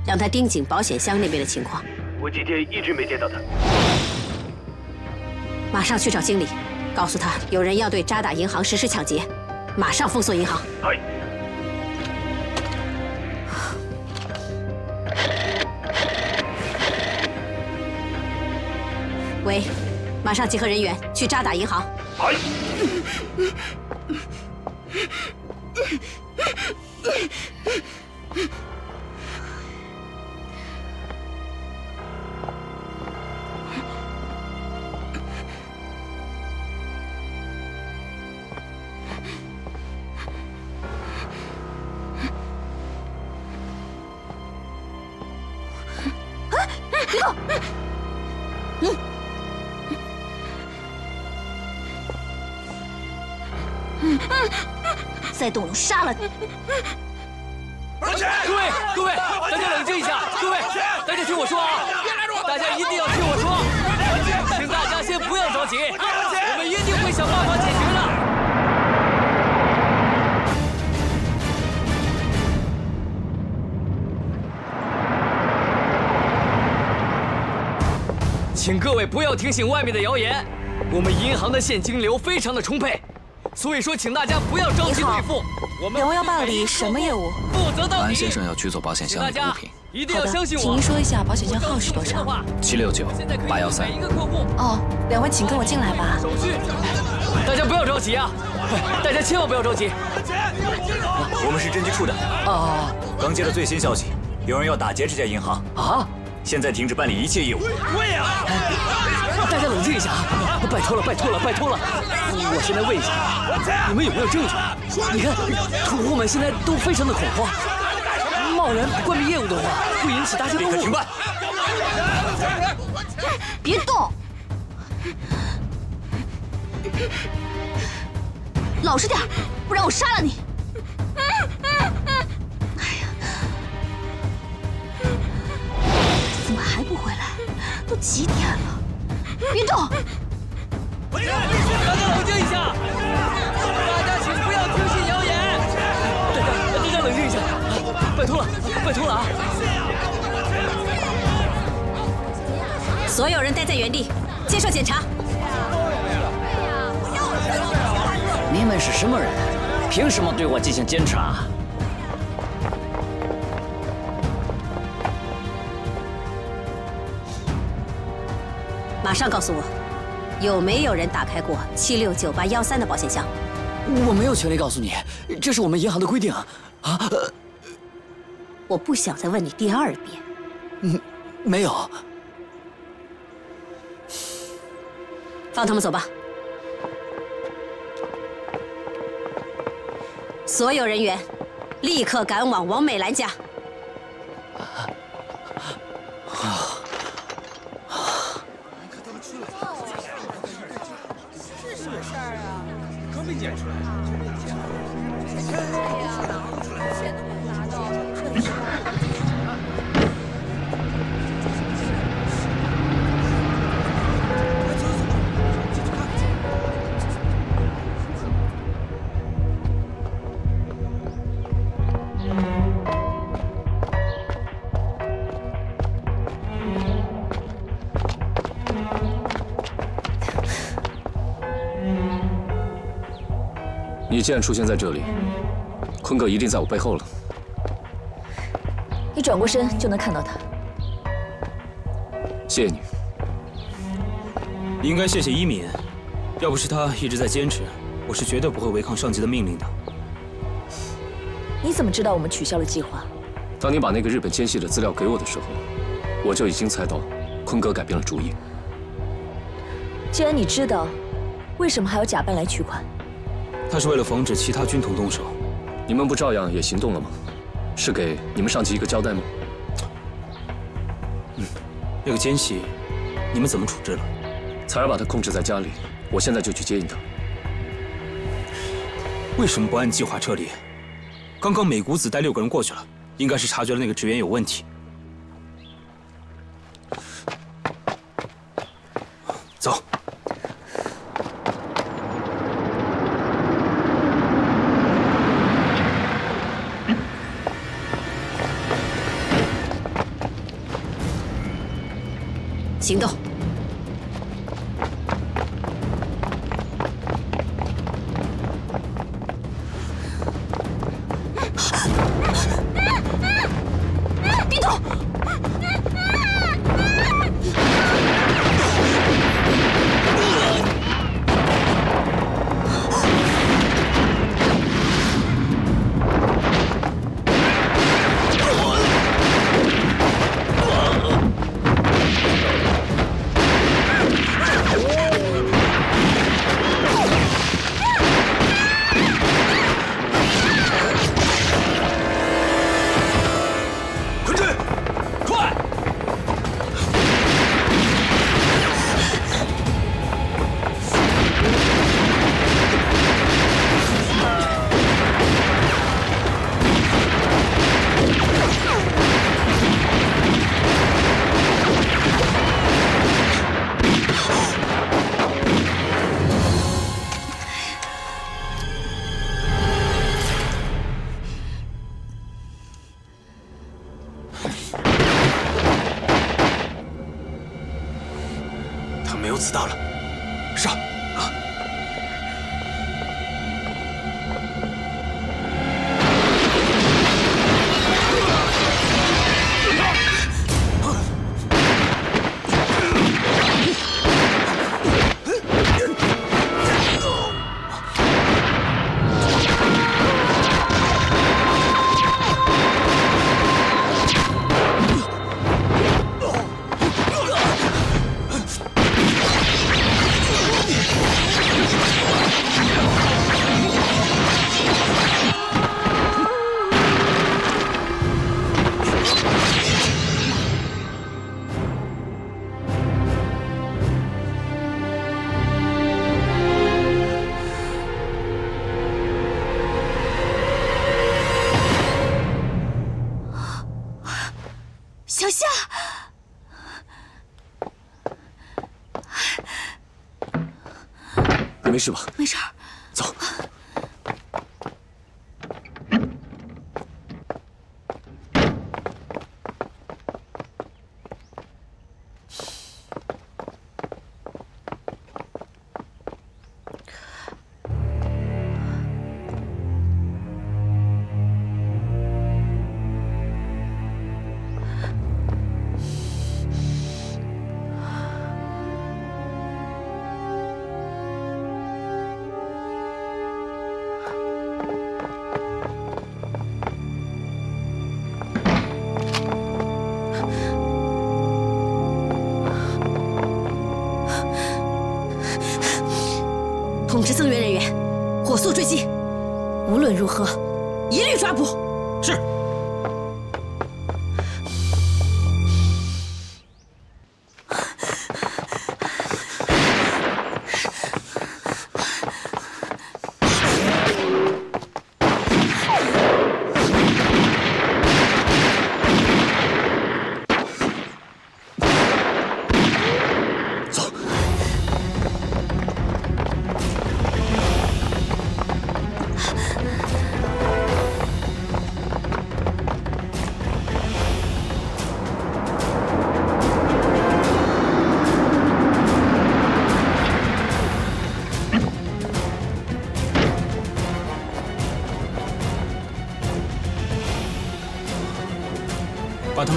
让她盯紧保险箱那边的情况。
我今天一直没见到她。
马上去找经理，告诉他有人要对渣打银行实施抢劫，马上封锁银行。
嗨。
喂，马上集合人员去渣打银行。
嗨。
各位，各位，大家冷静一下！各位，大家听我说啊！大家一定要听我说！请大家先不要着急，我们一定会想办法解决的。请各位不要听信外面的谣言，我们银行的现金流非常的充沛。所以说，请大家不要着急兑付。
两位要办理什么业务？
负责到底。
安先生要取走保险箱里的物品。
一定要相信我。
请您说一下保险箱号是多少？
七六九八幺三。
哦，两位请跟我进来吧。
手续。大家不要着急啊！大家千万不要着急。
我们是侦缉处的。
啊。
刚接到最新消息，有人要打劫这家银行。
啊！
现在停止办理一切业务。
喂啊！大家冷静一下啊！拜托了，拜托了，拜托了！我先来问一下，你们有没有证据？你看，土户们现在都非常的恐慌，贸然关闭业务的话，会引起大家的
误会停办！
别动！老实点，不然我杀了你！哎呀怎么还不回来？都几点了？别动！
大家冷静一下，拜托了，拜托了啊！
所有人待在原地，接受检查。
你们是什么人？凭什么对我进行监察？
马上告诉我，有没有人打开过七六九八幺三的保险箱？
我没有权利告诉你，这是我们银行的规定啊！啊！
我不想再问你第二遍。
嗯，没有。
放他们走吧。所有人员，立刻赶往王美兰家。
既然出现在这里，坤哥一定在我背后了。
你转过身就能看到他。
谢谢你。
你应该谢谢一敏，要不是他一直在坚持，我是绝对不会违抗上级的命令的。
你怎么知道我们取消了计划？
当你把那个日本奸细的资料给我的时候，我就已经猜到坤哥改变了主意。
既然你知道，为什么还要假扮来取款？
他是为了防止其他军统动手。
你们不照样也行动了吗？是给你们上级一个交代吗？
嗯，那个奸细，你们怎么处置了？
彩儿把他控制在家里，我现在就去接应他。
为什么不按计划撤离？刚刚美谷子带六个人过去了，应该是察觉了那个职员有问题。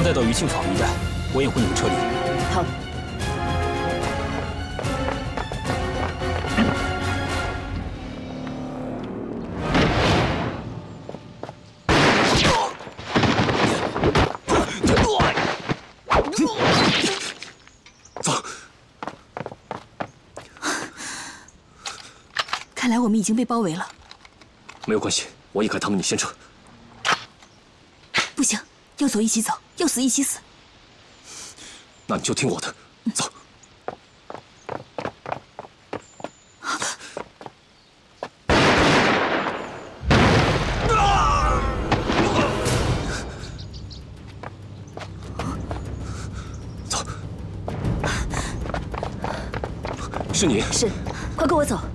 带到余庆坊一带，我掩护你们撤离。
好。
走。
看来我们已经被包围了。
没有关系，我引开他们，你先撤。
不行，要走一起走，要死一起死。
那你就听我的，走。走。是你？
是，快跟我走。
走。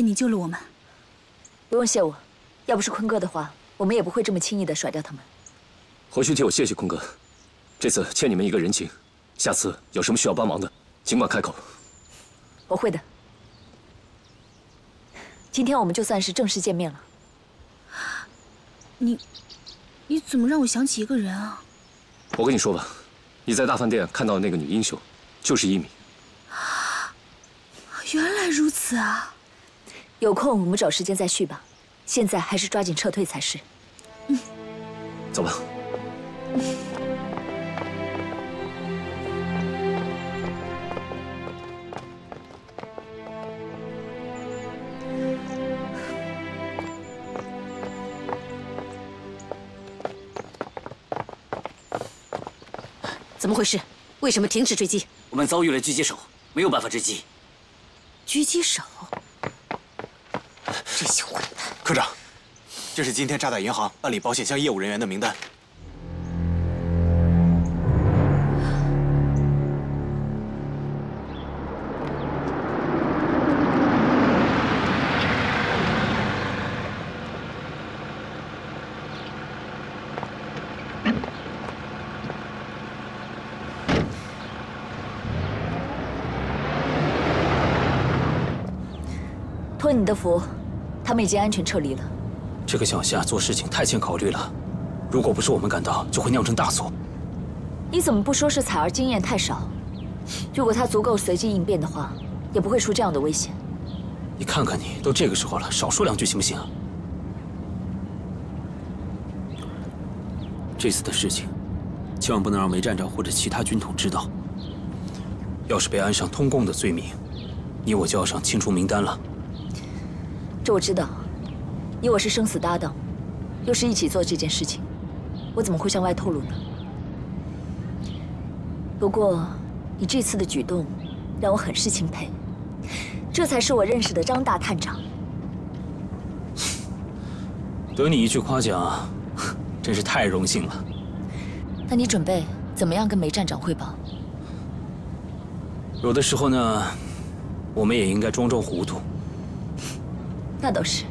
谢谢你救了我们。
不用谢我，要不是坤哥的话，我们也不会这么轻易的甩掉他们。
回去替我谢谢坤哥，这次欠你们一个人情，下次有什么需要帮忙的，尽管开口。
我会的。今天我们就算是正式见面了。
你，你怎么让我想起一个人啊？
我跟你说吧，你在大饭店看到的那个女英雄，就是一米。
原来如此啊！
有空我们找时间再续吧，现在还是抓紧撤退才是。
嗯走吧。
怎么回事？为什么停止追击？
我们遭遇了狙击手，没有办法追击。
狙击手，
这些混蛋！
科长，这是今天渣打银行办理保险箱业务人员的名单。
托你的福，他们已经安全撤离了。
这个小夏做事情太欠考虑了，如果不是我们赶到，就会酿成大错。
你怎么不说是彩儿经验太少？如果她足够随机应变的话，也不会出这样的危险。
你看看你，都这个时候了，少说两句行不行？这次的事情，千万不能让梅站长或者其他军统知道。要是被安上通共的罪名，你我就要上清除名单了。
这我知道，你我是生死搭档，又是一起做这件事情，我怎么会向外透露呢？不过，你这次的举动让我很是钦佩，这才是我认识的张大探长。
得你一句夸奖，真是太荣幸了。
那你准备怎么样跟梅站长汇报？
有的时候呢，我们也应该装装糊涂。
那倒是。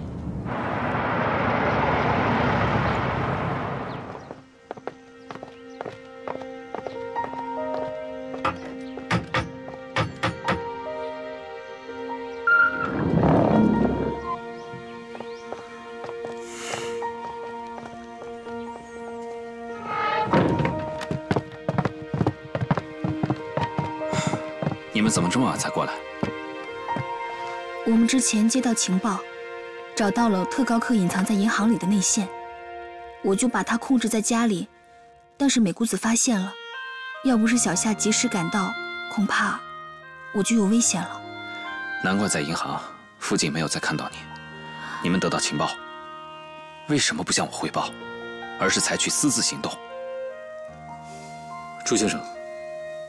你们怎么这么晚才过来？
我们之前接到情报，找到了特高课隐藏在银行里的内线，我就把他控制在家里，但是美姑子发现了，要不是小夏及时赶到，恐怕我就有危险了。
难怪在银行附近没有再看到你。你们得到情报，为什么不向我汇报，而是采取私自行动？
朱先生，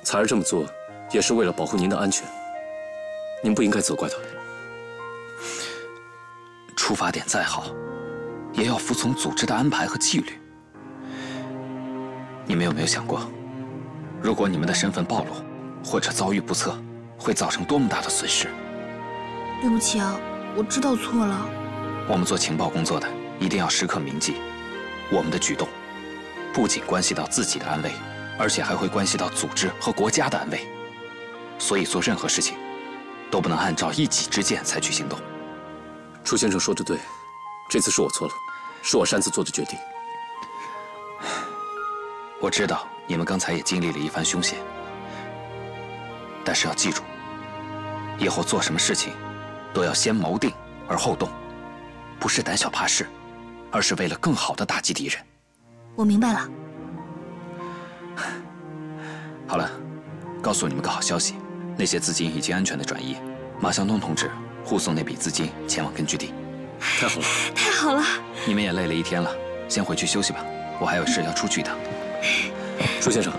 彩儿这么做，也是为了保护您的安全。您不应该责怪她。
出发点再好，也要服从组织的安排和纪律。你们有没有想过，如果你们的身份暴露，或者遭遇不测，会造成多么大的损失？
对不起啊，我知道错了。
我们做情报工作的，一定要时刻铭记，我们的举动不仅关系到自己的安危，而且还会关系到组织和国家的安危。所以做任何事情，都不能按照一己之见采取行动。
楚先生说的对，这次是我错了，是我擅自做的决定。
我知道你们刚才也经历了一番凶险，但是要记住，以后做什么事情，都要先谋定而后动，不是胆小怕事，而是为了更好的打击敌人。
我明白了。
好了，告诉你们个好消息，那些资金已经安全的转移，马向东同志护送那笔资金前往根据地。
太好了，
太好了！
你们也累了一天了，先回去休息吧，我还有事要出去一趟。
舒先生，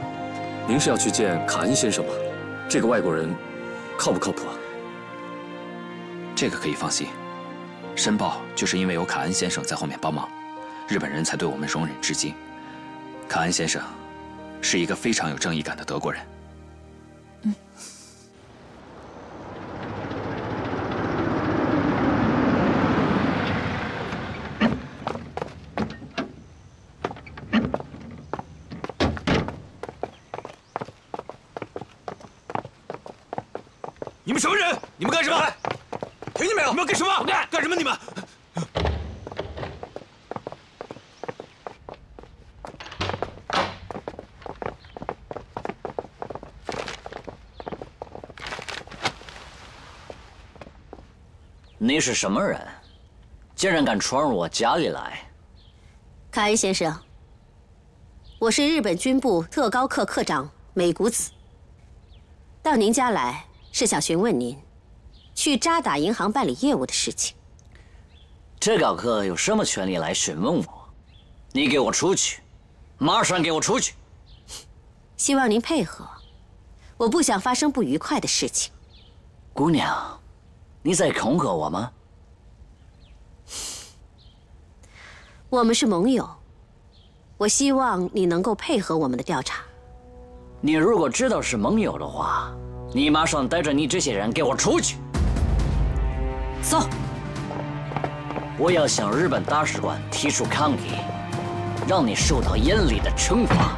您是要去见卡恩先生吗？这个外国人靠不靠谱啊？
这个可以放心，申报就是因为有卡恩先生在后面帮忙，日本人才对我们容忍至今。卡恩先生是一个非常有正义感的德国人。
你们什么人？你们干什么？听见没有？你们干什么？干干什么？你们？
你是什么人？竟然敢闯入我家里来？
卡恩先生，我是日本军部特高课课长美谷子，到您家来是想询问您去渣打银行办理业务的事情。
这高课有什么权利来询问我？你给我出去！马上给我出去！
希望您配合，我不想发生不愉快的事情。
姑娘，你在恐吓我吗？
我们是盟友，我希望你能够配合我们的调查。
你如果知道是盟友的话，你马上带着你这些人给我出去！走！我要向日本大使馆提出抗议，让你受到严厉的惩罚。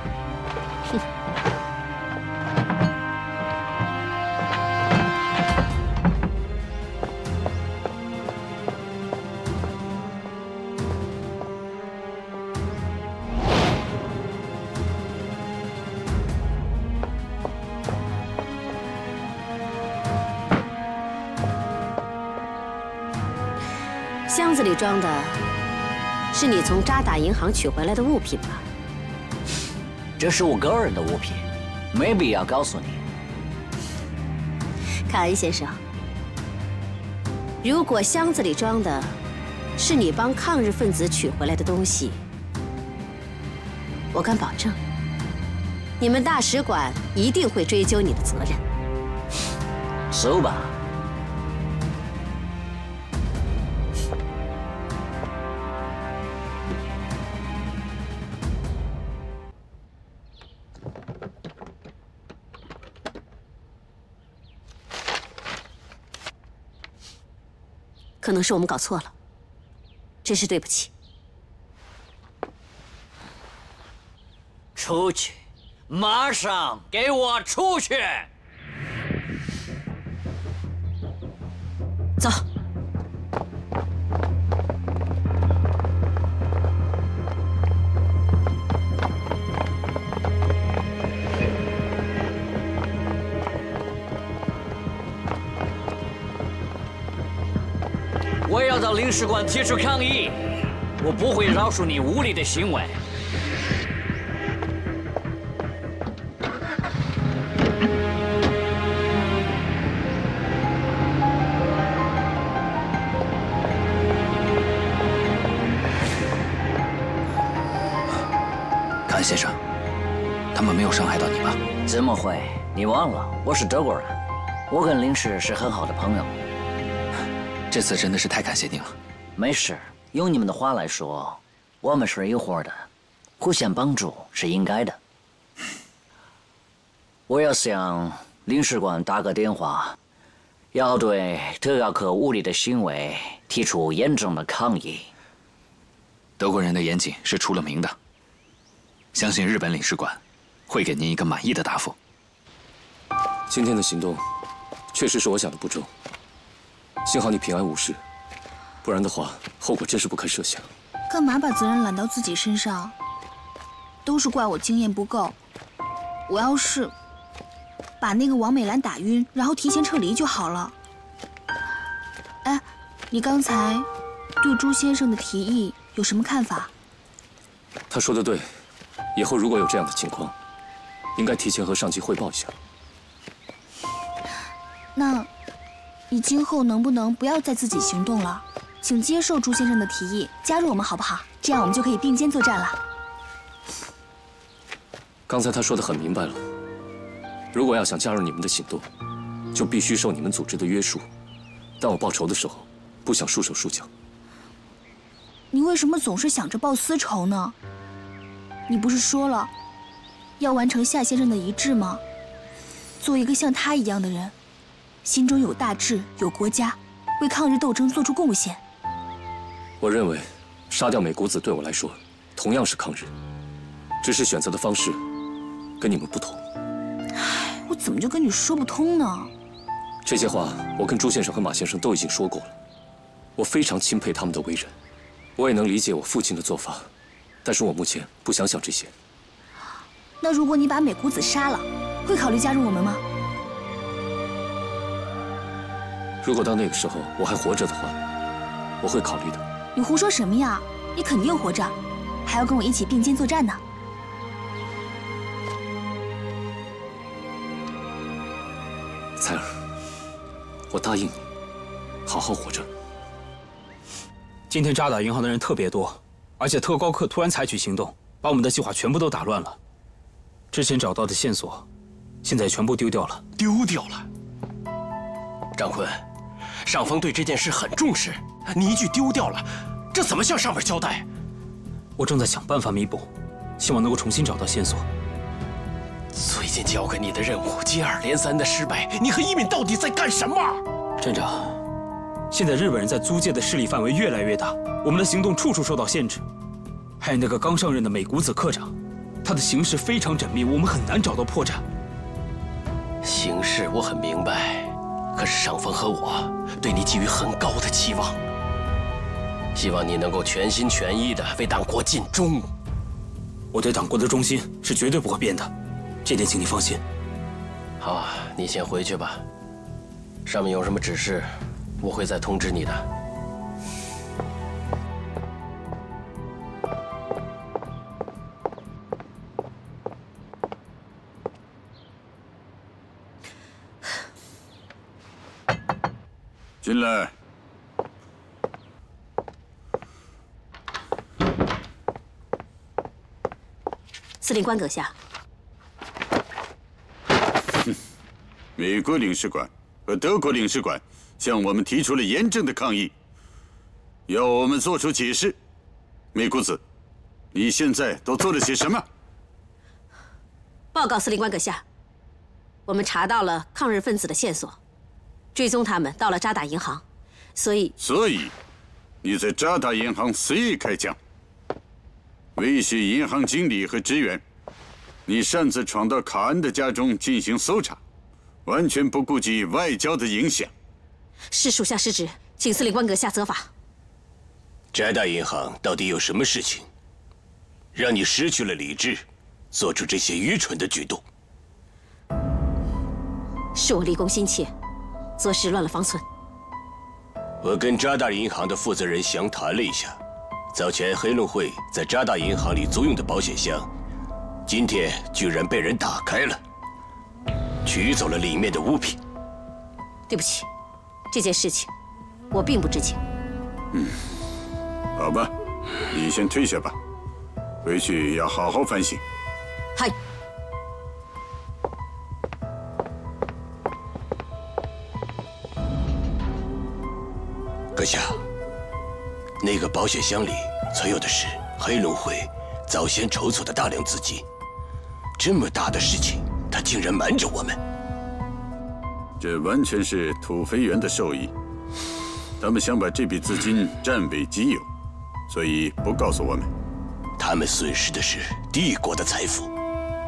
箱子里装的是你从渣打银行取回来的物品吧？
这是我个人的物品，没必要告诉你。
卡恩先生，如果箱子里装的是你帮抗日分子取回来的东西，我敢保证，你们大使馆一定会追究你的责任。
收吧。
可能是我们搞错了，真是对不起。
出去，马上给我出去！
走。
到领事馆提出抗议，我不会饶恕你无理的行为。
卡恩先生，他们没有伤害到你吧？
怎么会？你忘了我是德国人，我跟林氏是很好的朋友。
这次真的是太感谢您了。
没事，用你们的话来说，我们是一伙的，互相帮助是应该的。我要向领事馆打个电话，要对特高克无理的行为提出严重的抗议。
德国人的严谨是出了名的，相信日本领事馆会给您一个满意的答复。
今天的行动确实是我想的不周，幸好你平安无事，不然的话后果真是不堪设想。
干嘛把责任揽到自己身上？都是怪我经验不够。我要是把那个王美兰打晕，然后提前撤离就好了。哎，你刚才对朱先生的提议有什么看法？
他说的对，以后如果有这样的情况，应该提前和上级汇报一下。
那，你今后能不能不要再自己行动了？请接受朱先生的提议，加入我们好不好？这样我们就可以并肩作战了。
刚才他说的很明白了，如果要想加入你们的行动，就必须受你们组织的约束。但我报仇的时候，不想束手束脚。
你为什么总是想着报私仇呢？你不是说了，要完成夏先生的遗志吗？做一个像他一样的人，心中有大志，有国家，为抗日斗争做出贡献。
我认为，杀掉美谷子对我来说，同样是抗日，只是选择的方式。跟你们不同，
唉，我怎么就跟你说不通呢？
这些话我跟朱先生和马先生都已经说过了。我非常钦佩他们的为人，我也能理解我父亲的做法，但是我目前不想想这些。
那如果你把美谷子杀了，会考虑加入我们吗？
如果到那个时候我还活着的话，我会考虑的。
你胡说什么呀？你肯定活着，还要跟我一起并肩作战呢。
彩儿，我答应你，好好活着。
今天渣打银行的人特别多，而且特高课突然采取行动，把我们的计划全部都打乱了。之前找到的线索，现在全部丢掉了。
丢掉了。
张坤，上峰对这件事很重视，你一句丢掉了，这怎么向上面交代？
我正在想办法弥补，希望能够重新找到线索。
最近交给你的任务接二连三的失败，你和一敏到底在干什么？
站长，现在日本人在租界的势力范围越来越大，我们的行动处处受到限制。还有那个刚上任的美谷子科长，他的行事非常缜密，我们很难找到破绽。
形势我很明白，可是上峰和我对你寄予很高的期望，希望你能够全心全意的为党国尽忠。
我对党国的忠心是绝对不会变的。这点，请你放心。
好，你先回去吧。上面有什么指示，我会再通知你的。
进来。
司令官阁下。
美国领事馆和德国领事馆向我们提出了严正的抗议，要我们做出解释。美谷子，你现在都做了些什么？
报告司令官阁下，我们查到了抗日分子的线索，追踪他们到了渣打银行，所以
所以你在渣打银行随意开枪，威胁银行经理和职员，你擅自闯到卡恩的家中进行搜查。完全不顾及外交的影响，
是属下失职，请司令官阁下责罚。
渣打银行到底有什么事情，让你失去了理智，做出这些愚蠢的举动？
是我立功心切，做事乱了方寸。
我跟渣打银行的负责人详谈了一下，早前黑龙会在渣打银行里租用的保险箱，今天居然被人打开了。取走了里面的物品。
对不起，这件事情我并不知情。
嗯，好吧，你先退下吧，回去要好好反省。
嗨。
阁下，那个保险箱里存有的是黑龙会早先筹措的大量资金，这么大的事情，他竟然瞒着我们。
这完全是土肥原的授意，他们想把这笔资金占为己有，所以不告诉我们。
他们损失的是帝国的财富，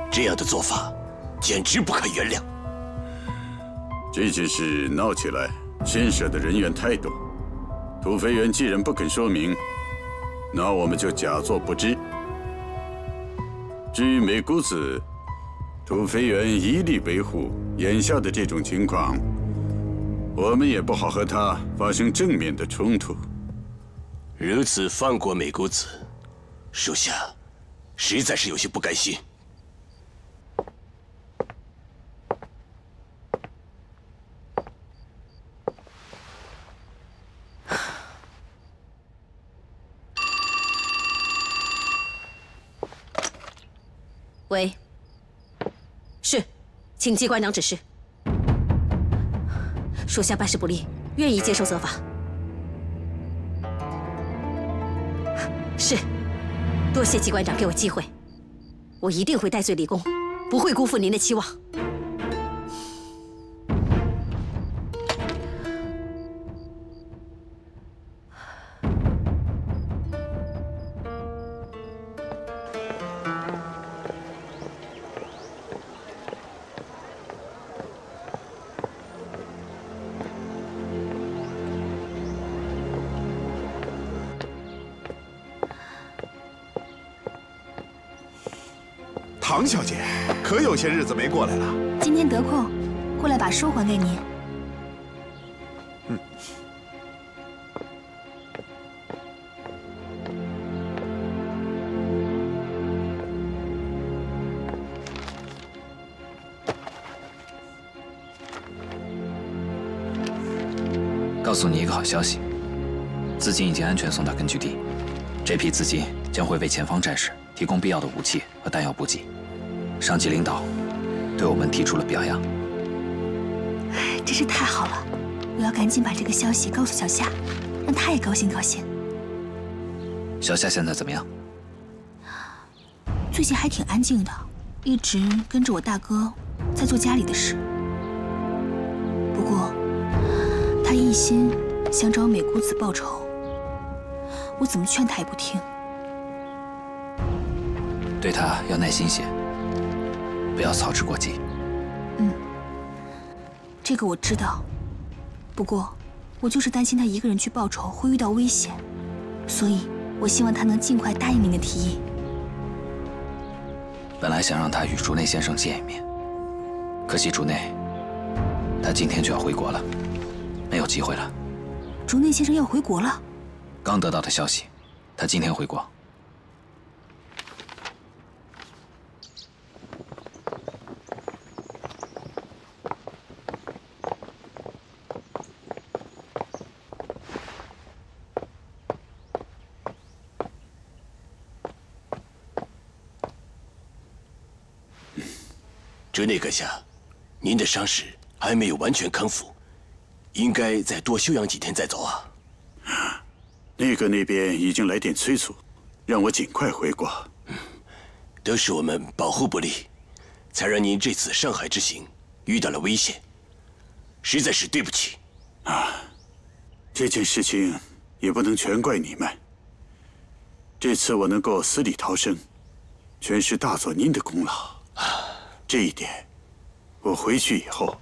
这样的做法简直不可原谅。
这件事闹起来，牵涉的人员太多。土肥原既然不肯说明，那我们就假作不知。至于美谷子，土肥原一力维护眼下的这种情况，我们也不好和他发生正面的冲突。
如此放过美谷子，属下实在是有些不甘心。
喂，是，请机关长指示。属下办事不力，愿意接受责罚。是，多谢机关长给我机会，我一定会戴罪立功，不会辜负您的期望。
唐小姐，可有些日子没过来了。
今天得空，过来把书还给您。
嗯。
告诉你一个好消息，资金已经安全送到根据地，这批资金将会为前方战士提供必要的武器和弹药补给。上级领导对我们提出了表扬，
真是太好了！我要赶紧把这个消息告诉小夏，让她也高兴高兴。
小夏现在怎么样？
最近还挺安静的，一直跟着我大哥在做家里的事。不过，他一心想找美姑子报仇，我怎么劝他也不听。
对他要耐心些。不要操之过急。
嗯，这个我知道。不过，我就是担心他一个人去报仇会遇到危险，所以我希望他能尽快答应您的提议。
本来想让他与竹内先生见一面，可惜竹内，他今天就要回国了，没有机会了。
竹内先生要回国了？
刚得到的消息，他今天回国。
竹内阁下，您的伤势还没有完全康复，应该再多休养几天再走啊。
内阁那边已经来电催促，让我尽快回国。
都是我们保护不力，才让您这次上海之行遇到了危险，实在是对不起。
啊，这件事情也不能全怪你们。这次我能够死里逃生，全是大佐您的功劳。啊。这一点，我回去以后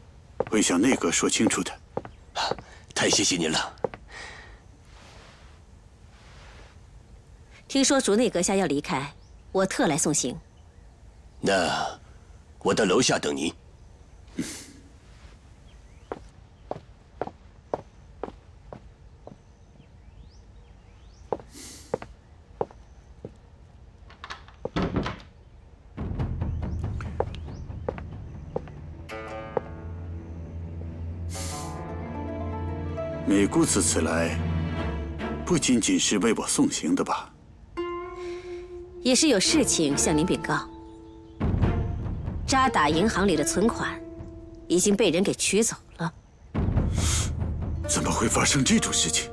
会向内阁说清楚的。
太谢谢您了。
听说竹内阁下要离开，我特来送行。
那我到楼下等您。
美姑子此来，不仅仅是为我送行的吧？
也是有事情向您禀告。渣打银行里的存款已经被人给取走了。
怎么会发生这种事情？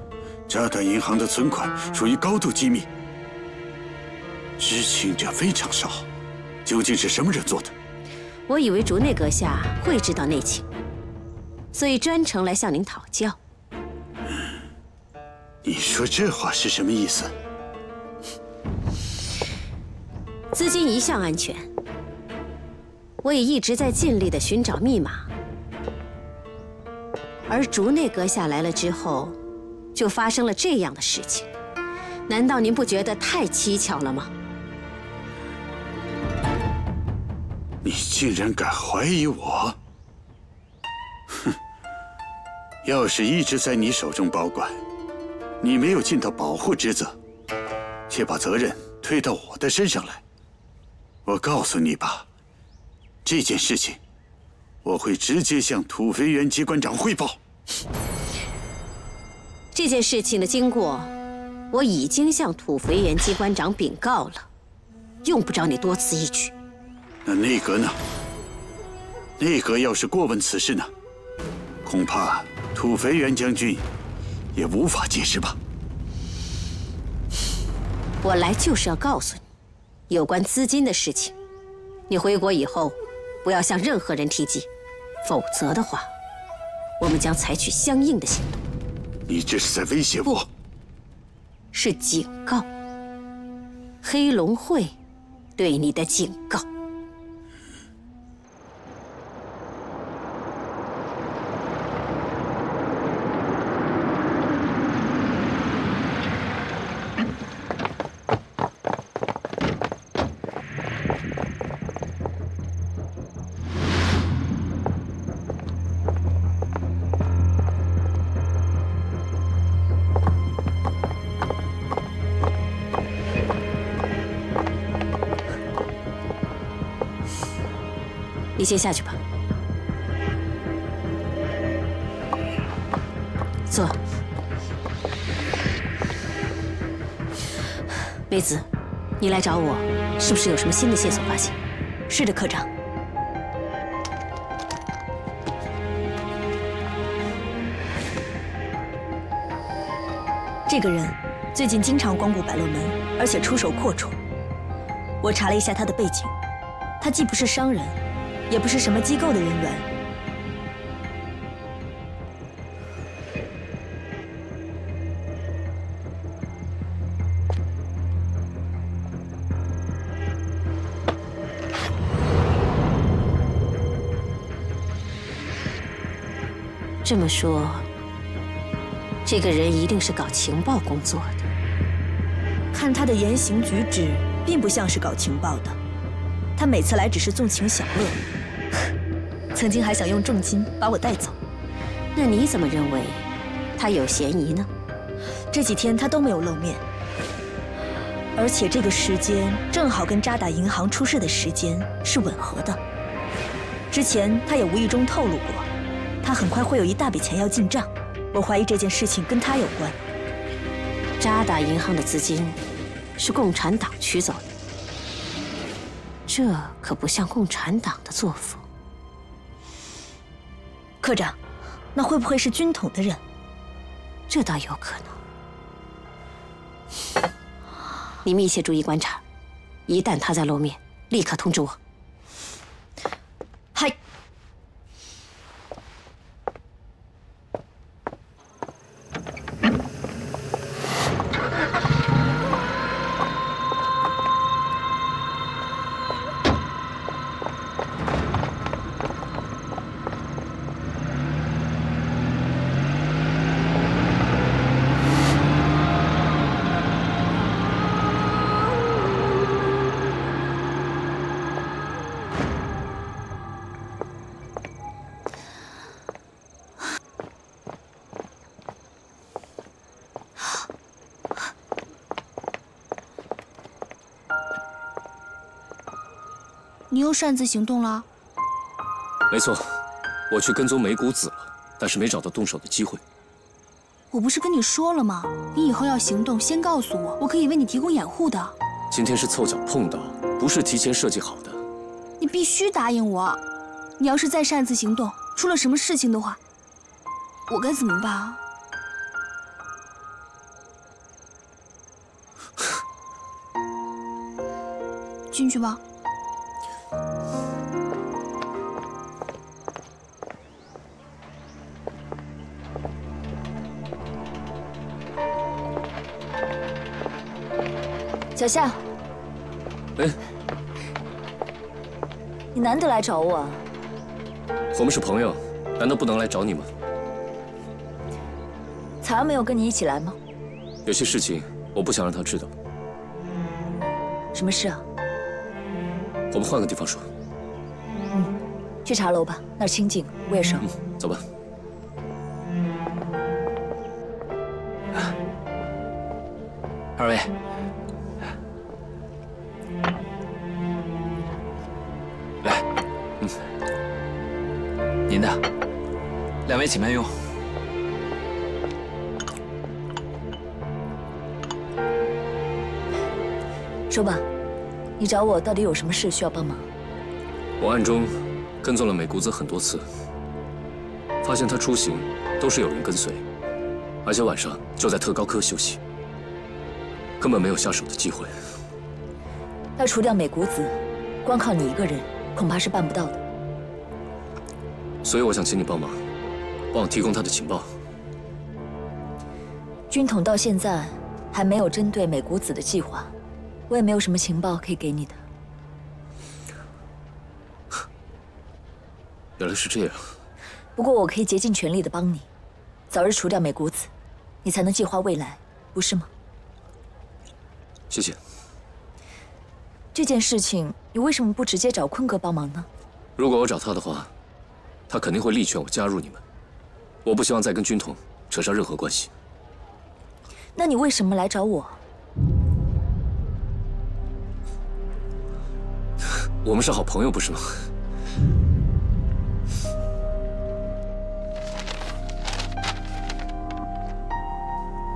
渣打银行的存款属于高度机密，知情者非常少。究竟是什么人做的？
我以为竹内阁下会知道内情，所以专程来向您讨教。
你说这话是什么意思？
资金一向安全，我也一直在尽力的寻找密码。而竹内阁下来了之后，就发生了这样的事情，难道您不觉得太蹊跷了吗？
你竟然敢怀疑我！哼，钥匙一直在你手中保管，你没有尽到保护职责，却把责任推到我的身上来。我告诉你吧，这件事情我会直接向土肥原机关长汇报。
这件事情的经过，我已经向土肥原机关长禀告了，用不着你多此一举。
那内阁呢？内阁要是过问此事呢，恐怕土肥原将军也无法解释吧。
我来就是要告诉你，有关资金的事情，你回国以后不要向任何人提及，否则的话，我们将采取相应的行动。
你这是在威胁我？
是警告，黑龙会对你的警告。你先下去吧，坐。梅子，你来找我，是不是有什么新的线索发现？
是的，科长。这个人最近经常光顾百乐门，而且出手阔绰。我查了一下他的背景，他既不是商人。也不是什么机构的人员。
这么说，这个人一定是搞情报工作的。
看他的言行举止，并不像是搞情报的。他每次来只是纵情享乐。曾经还想用重金把我带走，
那你怎么认为他有嫌疑呢？
这几天他都没有露面，而且这个时间正好跟渣打银行出事的时间是吻合的。之前他也无意中透露过，他很快会有一大笔钱要进账。我怀疑这件事情跟他有关。
渣打银行的资金是共产党取走的，这可不像共产党的作风。
科长，那会不会是军统的人？
这倒有可能。你密切注意观察，一旦他再露面，立刻通知我。
又擅自行动了？
没错，我去跟踪梅谷子了，但是没找到动手的机会。
我不是跟你说了吗？你以后要行动，先告诉我，我可以为你提供掩护的。
今天是凑巧碰到，不是提前设计好的。
你必须答应我，你要是再擅自行动，出了什么事情的话，我该怎么办啊？进去吧。
小夏，
哎，
你难得来找我啊？
我们是朋友，难道不能来找你吗？
彩儿没有跟你一起来吗？
有些事情我不想让她知道。
什么事啊？
我们换个地方说。
嗯，去茶楼吧，那儿清静，我也熟。
走吧。
请慢用。
说吧，你找我到底有什么事需要帮忙？
我暗中跟踪了美谷子很多次，发现他出行都是有人跟随，而且晚上就在特高科休息，根本没有下手的机会。
要除掉美谷子，光靠你一个人恐怕是办不到的。
所以我想请你帮忙，帮我提供他的情报。
军统到现在还没有针对美谷子的计划。我也没有什么情报可以给你的。
原来是这样。
不过我可以竭尽全力的帮你，早日除掉美谷子，你才能计划未来，不是吗？
谢谢。
这件事情你为什么不直接找坤哥帮忙呢？
如果我找他的话，他肯定会力劝我加入你们。我不希望再跟军统扯上任何关系。
那你为什么来找我？
我们是好朋友，不是吗？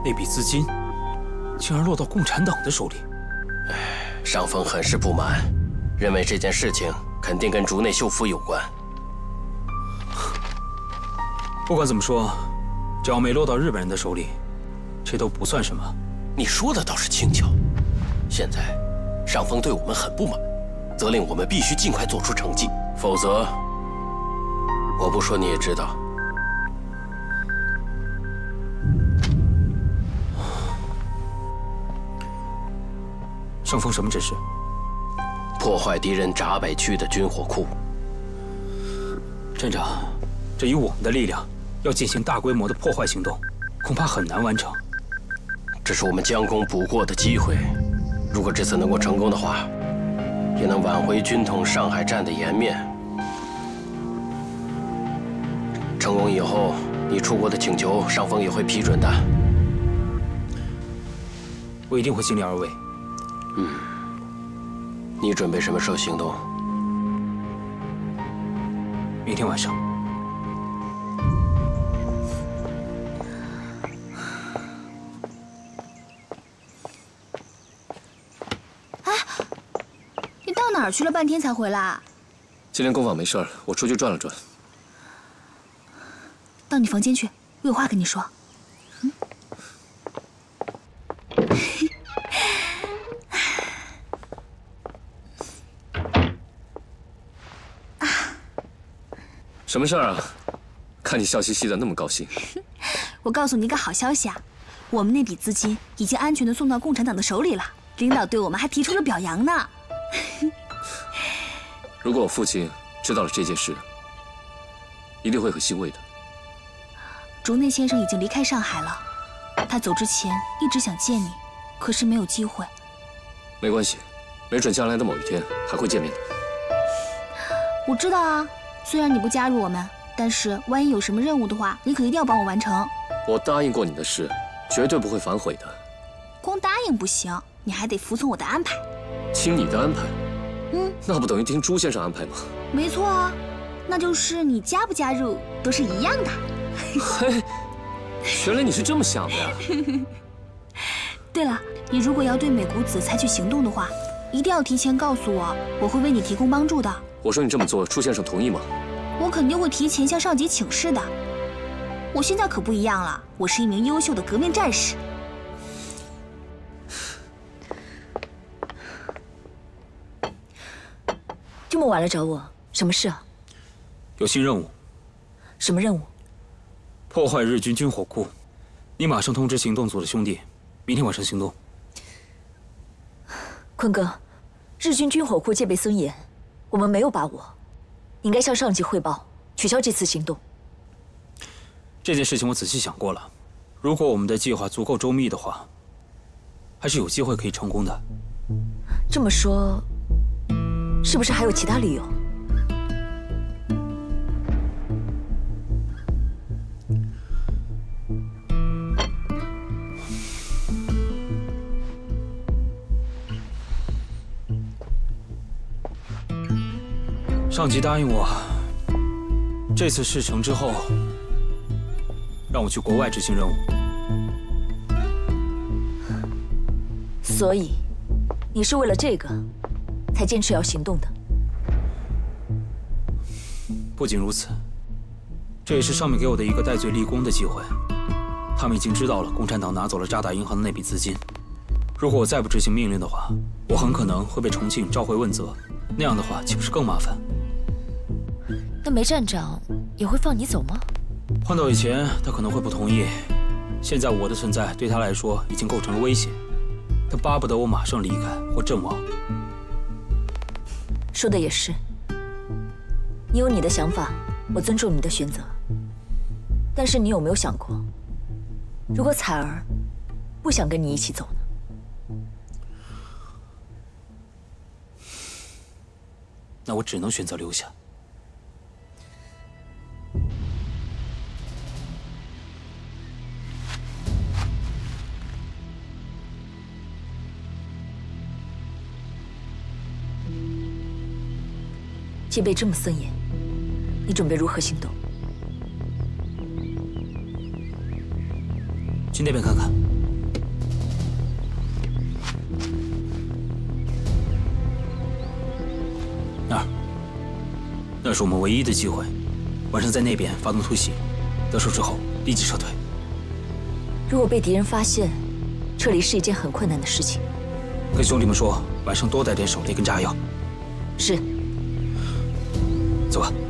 那笔资金竟然落到共产党的手里，
唉，上峰很是不满，认为这件事情肯定跟竹内秀夫有关。
不管怎么说，只要没落到日本人的手里，这都不算什么。
你说的倒是轻巧。现在，上峰对我们很不满。责令我们必须尽快做出成绩，否则，我不说你也知道。
上峰什么指示？
破坏敌人闸北区的军火库。
站长，这以我们的力量，要进行大规模的破坏行动，恐怕很难完成。
这是我们将功补过的机会，如果这次能够成功的话。也能挽回军统上海站的颜面。成功以后，你出国的请求，上峰也会批准的。
我一定会尽力而为。
嗯，你准备什么时候行动？
明天晚上。
哪儿去了半天才回来？
今天工坊没事儿，我出去转了转。
到你房间去，我有话跟你说。
什么事儿啊？看你笑嘻嘻的，那么高兴。
我告诉你一个好消息啊，我们那笔资金已经安全的送到共产党的手里了，领导对我们还提出了表扬呢。
如果我父亲知道了这件事，一定会很欣慰的。
竹内先生已经离开上海了，他走之前一直想见你，可是没有机会。
没关系，没准将来的某一天还会见面的。
我知道啊，虽然你不加入我们，但是万一有什么任务的话，你可一定要帮我完成。
我答应过你的事，绝对不会反悔的。
光答应不行，你还得服从我的安排。
听你的安排。
嗯，
那不等于听朱先生安排吗？
没错啊，那就是你加不加入都是一样的。
嘿，原来你是这么想的呀！
对了，你如果要对美谷子采取行动的话，一定要提前告诉我，我会为你提供帮助的。
我说你这么做，朱先生同意吗？
我肯定会提前向上级请示的。我现在可不一样了，我是一名优秀的革命战士。
这么晚了找我，什么事啊？
有新任务。
什么任务？
破坏日军军火库。你马上通知行动组的兄弟，明天晚上行动。
坤哥，日军军火库戒备森严，我们没有把握，应该向上级汇报，取消这次行动。
这件事情我仔细想过了，如果我们的计划足够周密的话，还是有机会可以成功的。
这么说，是不是还有其他理由？
上级答应我，这次事成之后，让我去国外执行任务。
所以，你是为了这个，才坚持要行动的。
不仅如此，这也是上面给我的一个戴罪立功的机会。他们已经知道了共产党拿走了渣打银行的那笔资金。如果我再不执行命令的话，我很可能会被重庆召回问责。那样的话，岂不是更麻烦？
那梅站长也会放你走吗？
换到以前，他可能会不同意。现在我的存在对他来说已经构成了威胁，他巴不得我马上离开或阵亡。
说的也是，你有你的想法，我尊重你的选择。但是你有没有想过，如果彩儿不想跟你一起走呢？
那我只能选择留下。
戒备这么森严，你准备如何行动？
去那边看看。那儿，那是我们唯一的机会。晚上在那边发动突袭，得手之后立即撤退。
如果被敌人发现，撤离是一件很困难的事情。
跟兄弟们说，晚上多带点手雷跟炸药。
是。
走吧。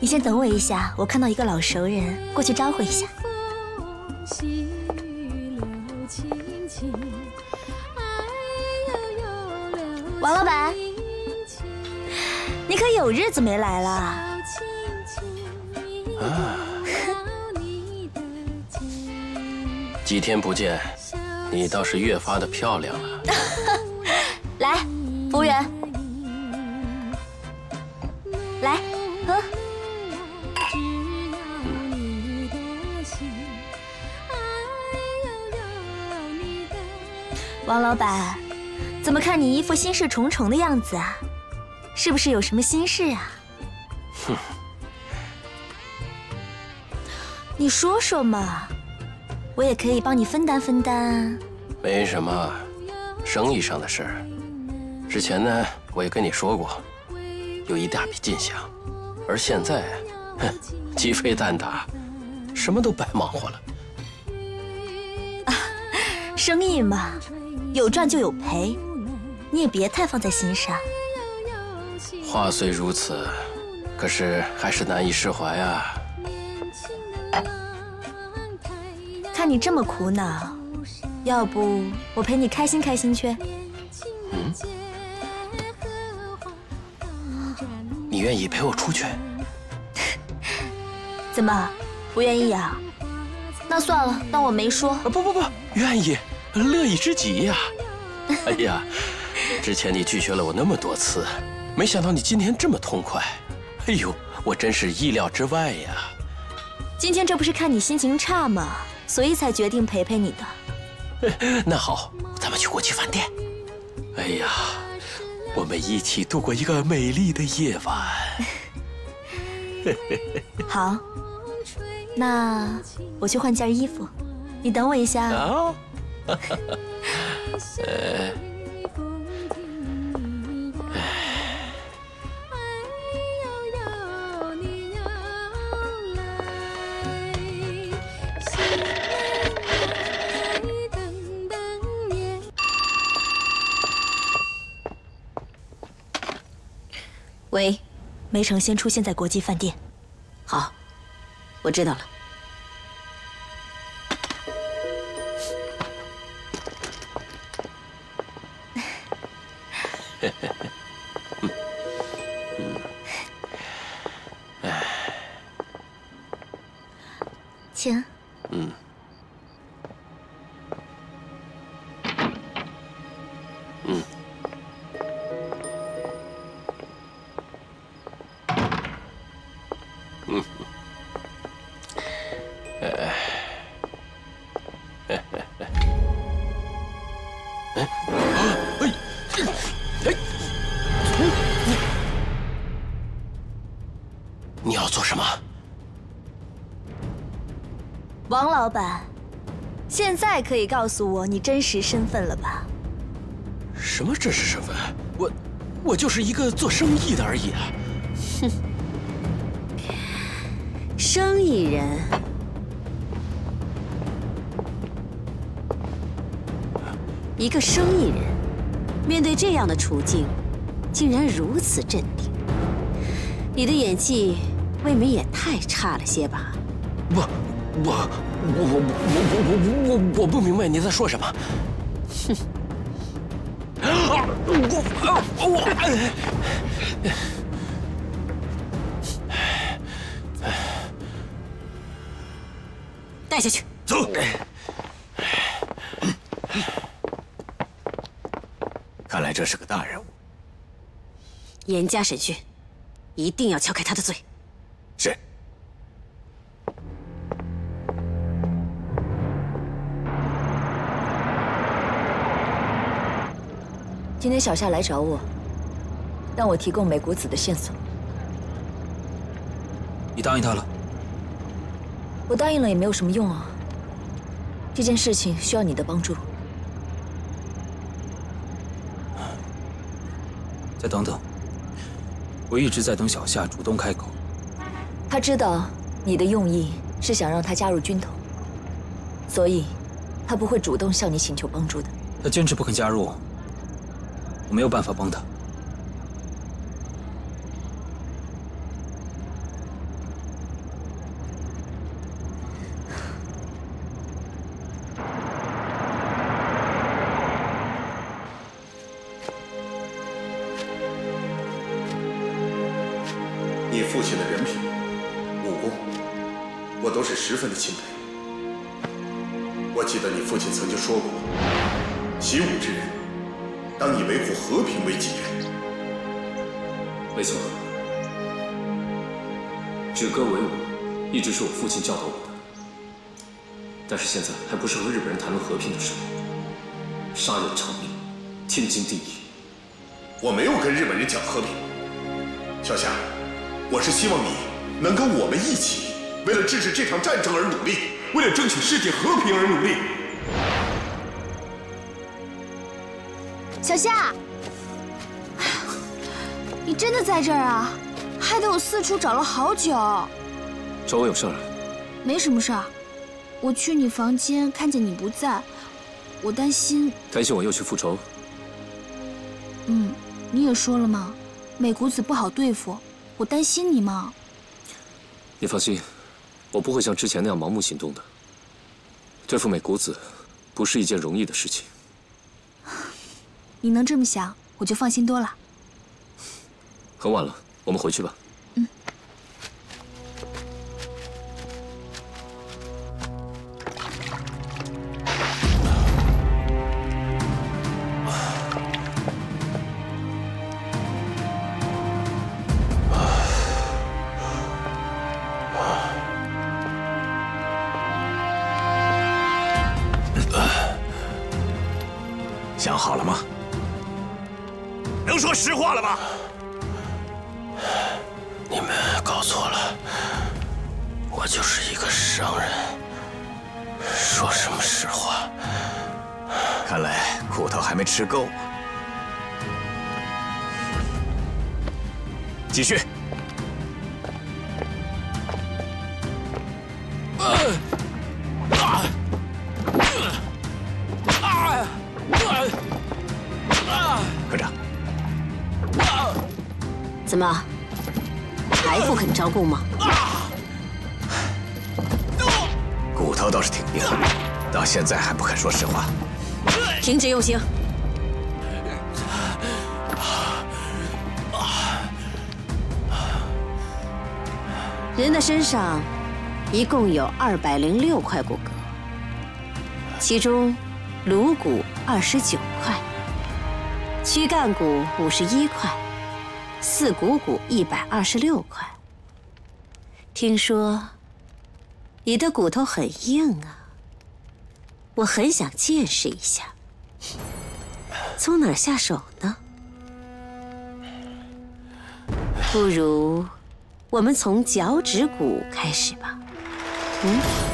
你先等我一下，我看到一个老熟人，过去招呼一下。王老板，你可有日子没来了。
啊，几天不见，你倒是越发的漂亮了。
来，服务员，来王老板，怎么看你一副心事重重的样子啊？是不是有什么心事啊？
哼，
你说说嘛，我也可以帮你分担分担。
没什么，生意上的事儿。之前呢，我也跟你说过，有一大笔进项，而现在，哼，鸡飞蛋打，什么都白忙活了。
啊 生意嘛，有赚就有赔，你也别太放在心上。
话虽如此，可是还是难以释怀啊。
看你这么苦恼，要不我陪你开心开心去？
嗯，你愿意陪我出去？
怎么，不愿意啊？那算了，当我没说。
不不不，愿意，乐意之极呀！哎呀，之前你拒绝了我那么多次，没想到你今天这么痛快。哎呦，我真是意料之外呀！
今天这不是看你心情差吗？所以才决定陪陪你的。
那好，咱们去国际饭店。哎呀，我们一起度过一个美丽的夜晚。
好，那我去换件衣服，你等我一下。
啊，
喂，梅城先出现在国际饭店。
好，我知道了。
请。
嗯。嗯。
老板，现在可以告诉我你真实身份了吧？
什么真实身份？我，我就是一个做生意的而已啊！
哼，生意人，一个生意人，面对这样的处境，竟然如此镇定。你的演技未免也太差了些吧？
我，我，我，我，我，我，我，我，我不明白你在说什么。
哼！
啊！我，我，
带下去。
走。
看来这是个大人物。
严加审讯，一定要敲开他的嘴。
今天小夏来找我，让我提供美国子的线索。
你答应他了？
我答应了也没有什么用啊。这件事情需要你的帮助。
再等等，我一直在等小夏主动开口。
他知道你的用意是想让他加入军统，所以，他不会主动向你请求帮助的。
他坚持不肯加入，我没有办法帮他。
你父亲的人品、武功，我都是十分的钦佩。我记得你父亲曾经说过：“习武之人，当以维护和平为己任。”
没错，止戈为武，一直是我父亲教导我的。但是现在还不是和日本人谈论和平的时候。杀人偿命，天经地义。
我没有跟日本人讲和平，小夏。我是希望你能跟我们一起，为了制止这场战争而努力，为了争取世界和平而努力。
小夏，你真的在这儿啊？害得我四处找了好久。
找我有事儿？
没什么事儿，我去你房间看见你不在，我担心。
担心我又去复仇？
嗯，你也说了嘛，美谷子不好对付。我担心你嘛。
你放心，我不会像之前那样盲目行动的。对付美谷子，不是一件容易的事情。
你能这么想，我就放心多了。
很晚了，我们回去吧。
说
什么实话？
看来骨头还没吃够。继续。科长，
怎么还不肯招供吗？
倒是挺硬，到现在还不肯说实话。
停止用刑。人的身上一共有二百零六块骨骼，其中颅骨二十九块，躯干骨五十一块，四股骨一百二十六块。听说你的骨头很硬啊，我很想见识一下。从哪儿下手呢？不如我们从脚趾骨开始吧。嗯。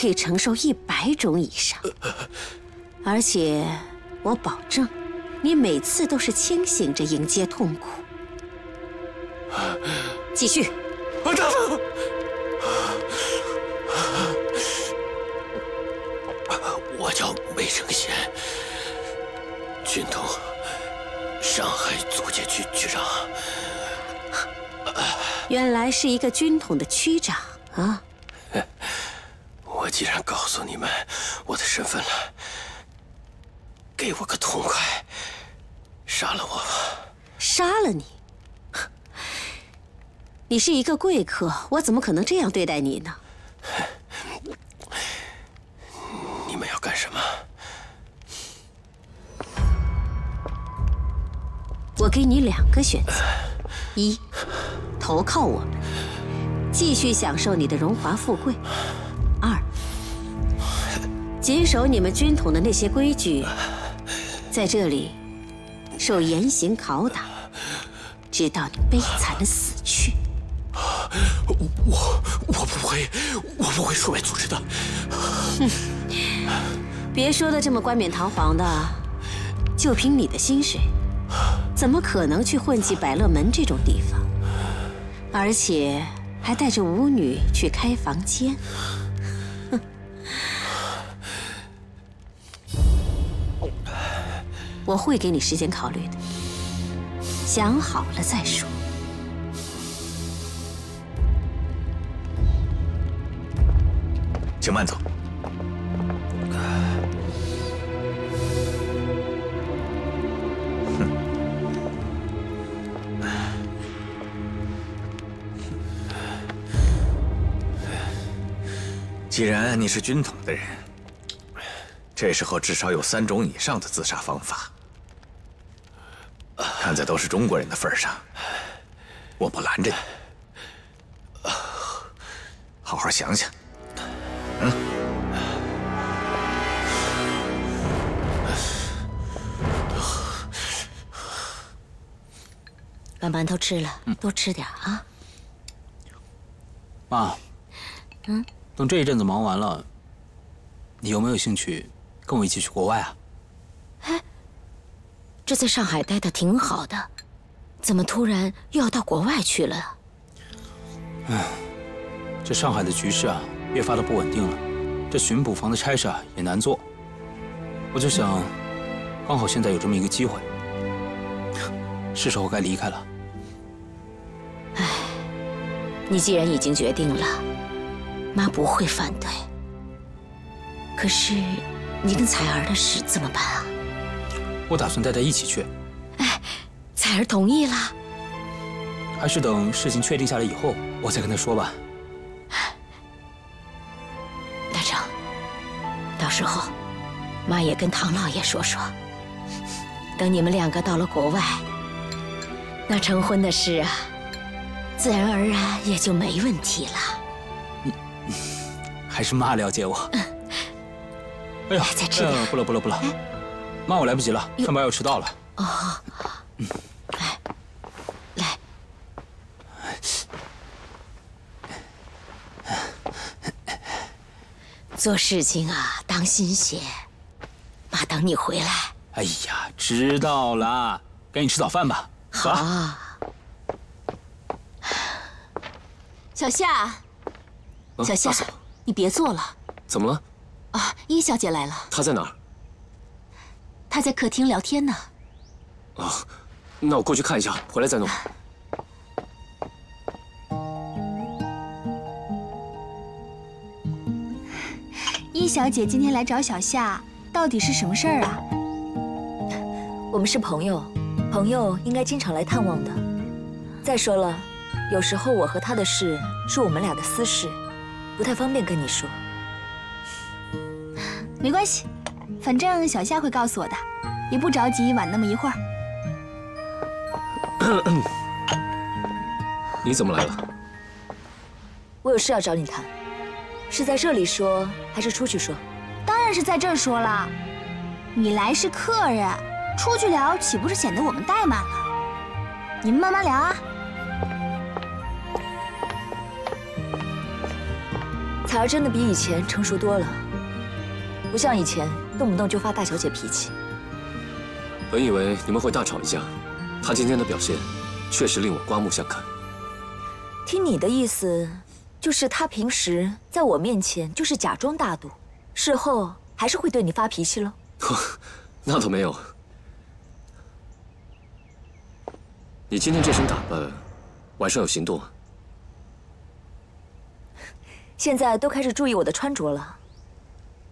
可以承受一百种以上，而且我保证，你每次都是清醒着迎接痛苦。继续。
我叫魏成贤，军统上海租界区区长。
原来是一个军统的区长啊！
我既然告诉你们我的身份了，给我个痛快，杀了我吧！
杀了你？你是一个贵客，我怎么可能这样对待你呢？
你们要干什么？
我给你两个选择：一，投靠我们，继续享受你的荣华富贵；二，谨守你们军统的那些规矩，在这里受严刑拷打，直到你悲惨的死去。
我我不会，我不会出卖组织的。
哼，别说的这么冠冕堂皇的，就凭你的薪水，怎么可能去混迹百乐门这种地方？而且还带着舞女去开房间？我会给你时间考虑的，想好了再说。
请慢走。既然你是军统的人，这时候至少有三种以上的自杀方法。看在都是中国人的份上，我不拦着你，好好想想。嗯。
把馒头吃了，多吃点啊。
妈，
嗯，
等这一阵子忙完了，你有没有兴趣跟我一起去国外啊？
哎这在上海待的挺好的，怎么突然又要到国外去了？
哎，这上海的局势啊，越发的不稳定了，这巡捕房的差事啊也难做。我就想，刚好现在有这么一个机会，是时候该离开了。
哎你既然已经决定了，妈不会反对。可是，你跟彩儿的事怎么办啊？
我打算带她一起去，哎
彩儿同意了。
还是等事情确定下来以后，我再跟她说吧。
大成，到时候妈也跟唐老爷说说。等你们两个到了国外，那成婚的事啊，自然而然也就没问题了。
还是妈了解我。哎呀，
再吃点
哎不了不了不了，妈，我来不及了，上班要迟到了。
哦，来，来，做事情啊，当心些。妈等你回来。
哎呀，知道了，赶紧吃早饭吧。走
好。小夏，
啊
小夏你别坐了
怎么了？
啊！殷小姐来了，
她在哪儿？
她在客厅聊天呢。
啊，那我过去看一下，回来再弄。
殷小姐今天来找小夏，到底是什么事儿啊？
我们是朋友，朋友应该经常来探望的。再说了，有时候我和她的事是我们俩的私事，不太方便跟你说。
没关系，反正小夏会告诉我的，也不着急晚那么一会儿。
你怎么来了？
我有事要找你谈，是在这里说还是出去说？
当然是在这儿说了，你来是客人，出去聊岂不是显得我们怠慢了？你们慢慢聊啊。
彩儿真的比以前成熟多了，不像以前动不动就发大小姐脾气。
本以为你们会大吵一架，她今天的表现确实令我刮目相看。
听你的意思，就是她平时在我面前就是假装大度，事后还是会对你发脾气喽？
那倒没有。你今天这身打扮，晚上有行动啊？
现在都开始注意我的穿着了，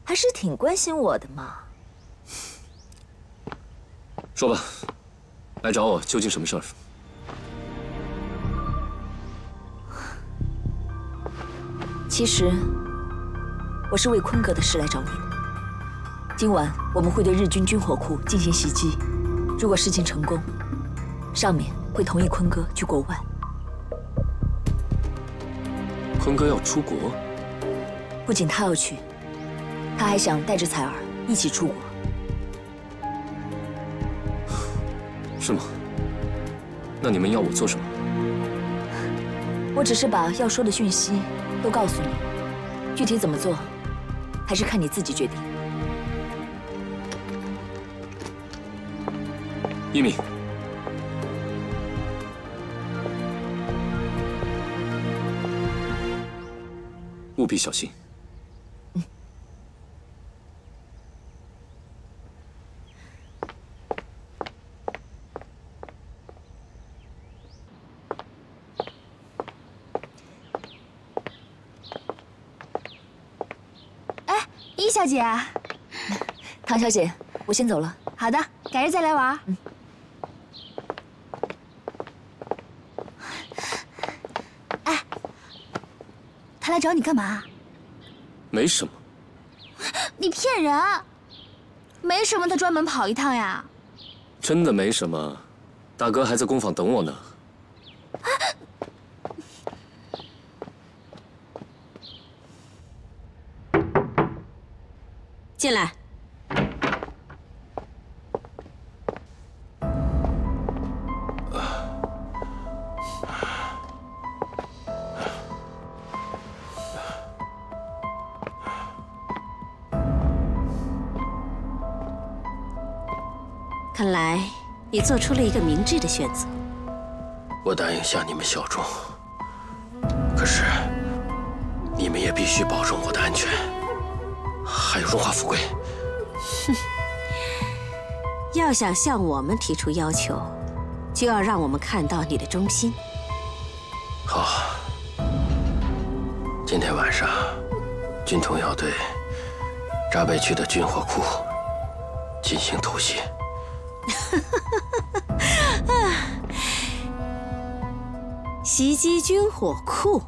还是挺关心我的嘛。
说吧，来找我究竟什么事儿？
其实，我是为坤哥的事来找你的。今晚我们会对日军军火库进行袭击，如果事情成功，上面会同意坤哥去国外。
坤哥要出国，
不仅他要去，他还想带着彩儿一起出国。
是吗？那你们要我做什么？
我只是把要说的讯息都告诉你，具体怎么做，还是看你自己决定。
一鸣，务必小心。
嗯哎，殷小姐，
唐小姐，我先走了。
好的，改日再来玩。嗯。来找你干嘛？
没什么，
你骗人！没什么，他专门跑一趟呀。
真的没什么。大哥还在工坊等我呢。
进来。你做出了一个明智的选择。
我答应向你们效忠，可是你们也必须保证我的安全，还有荣华富贵。
哼，
要想向我们提出要求，就要让我们看到你的忠心。
好，今天晚上，军统要对闸北区的军火库进行突袭。
袭击军火库，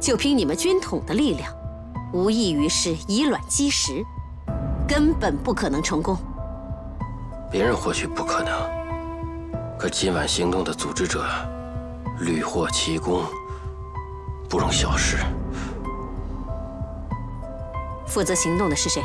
就凭你们军统的力量，无异于是以卵击石，根本不可能成功。
别人或许不可能，可今晚行动的组织者，屡获奇功，不容小视。
负责行动的是谁？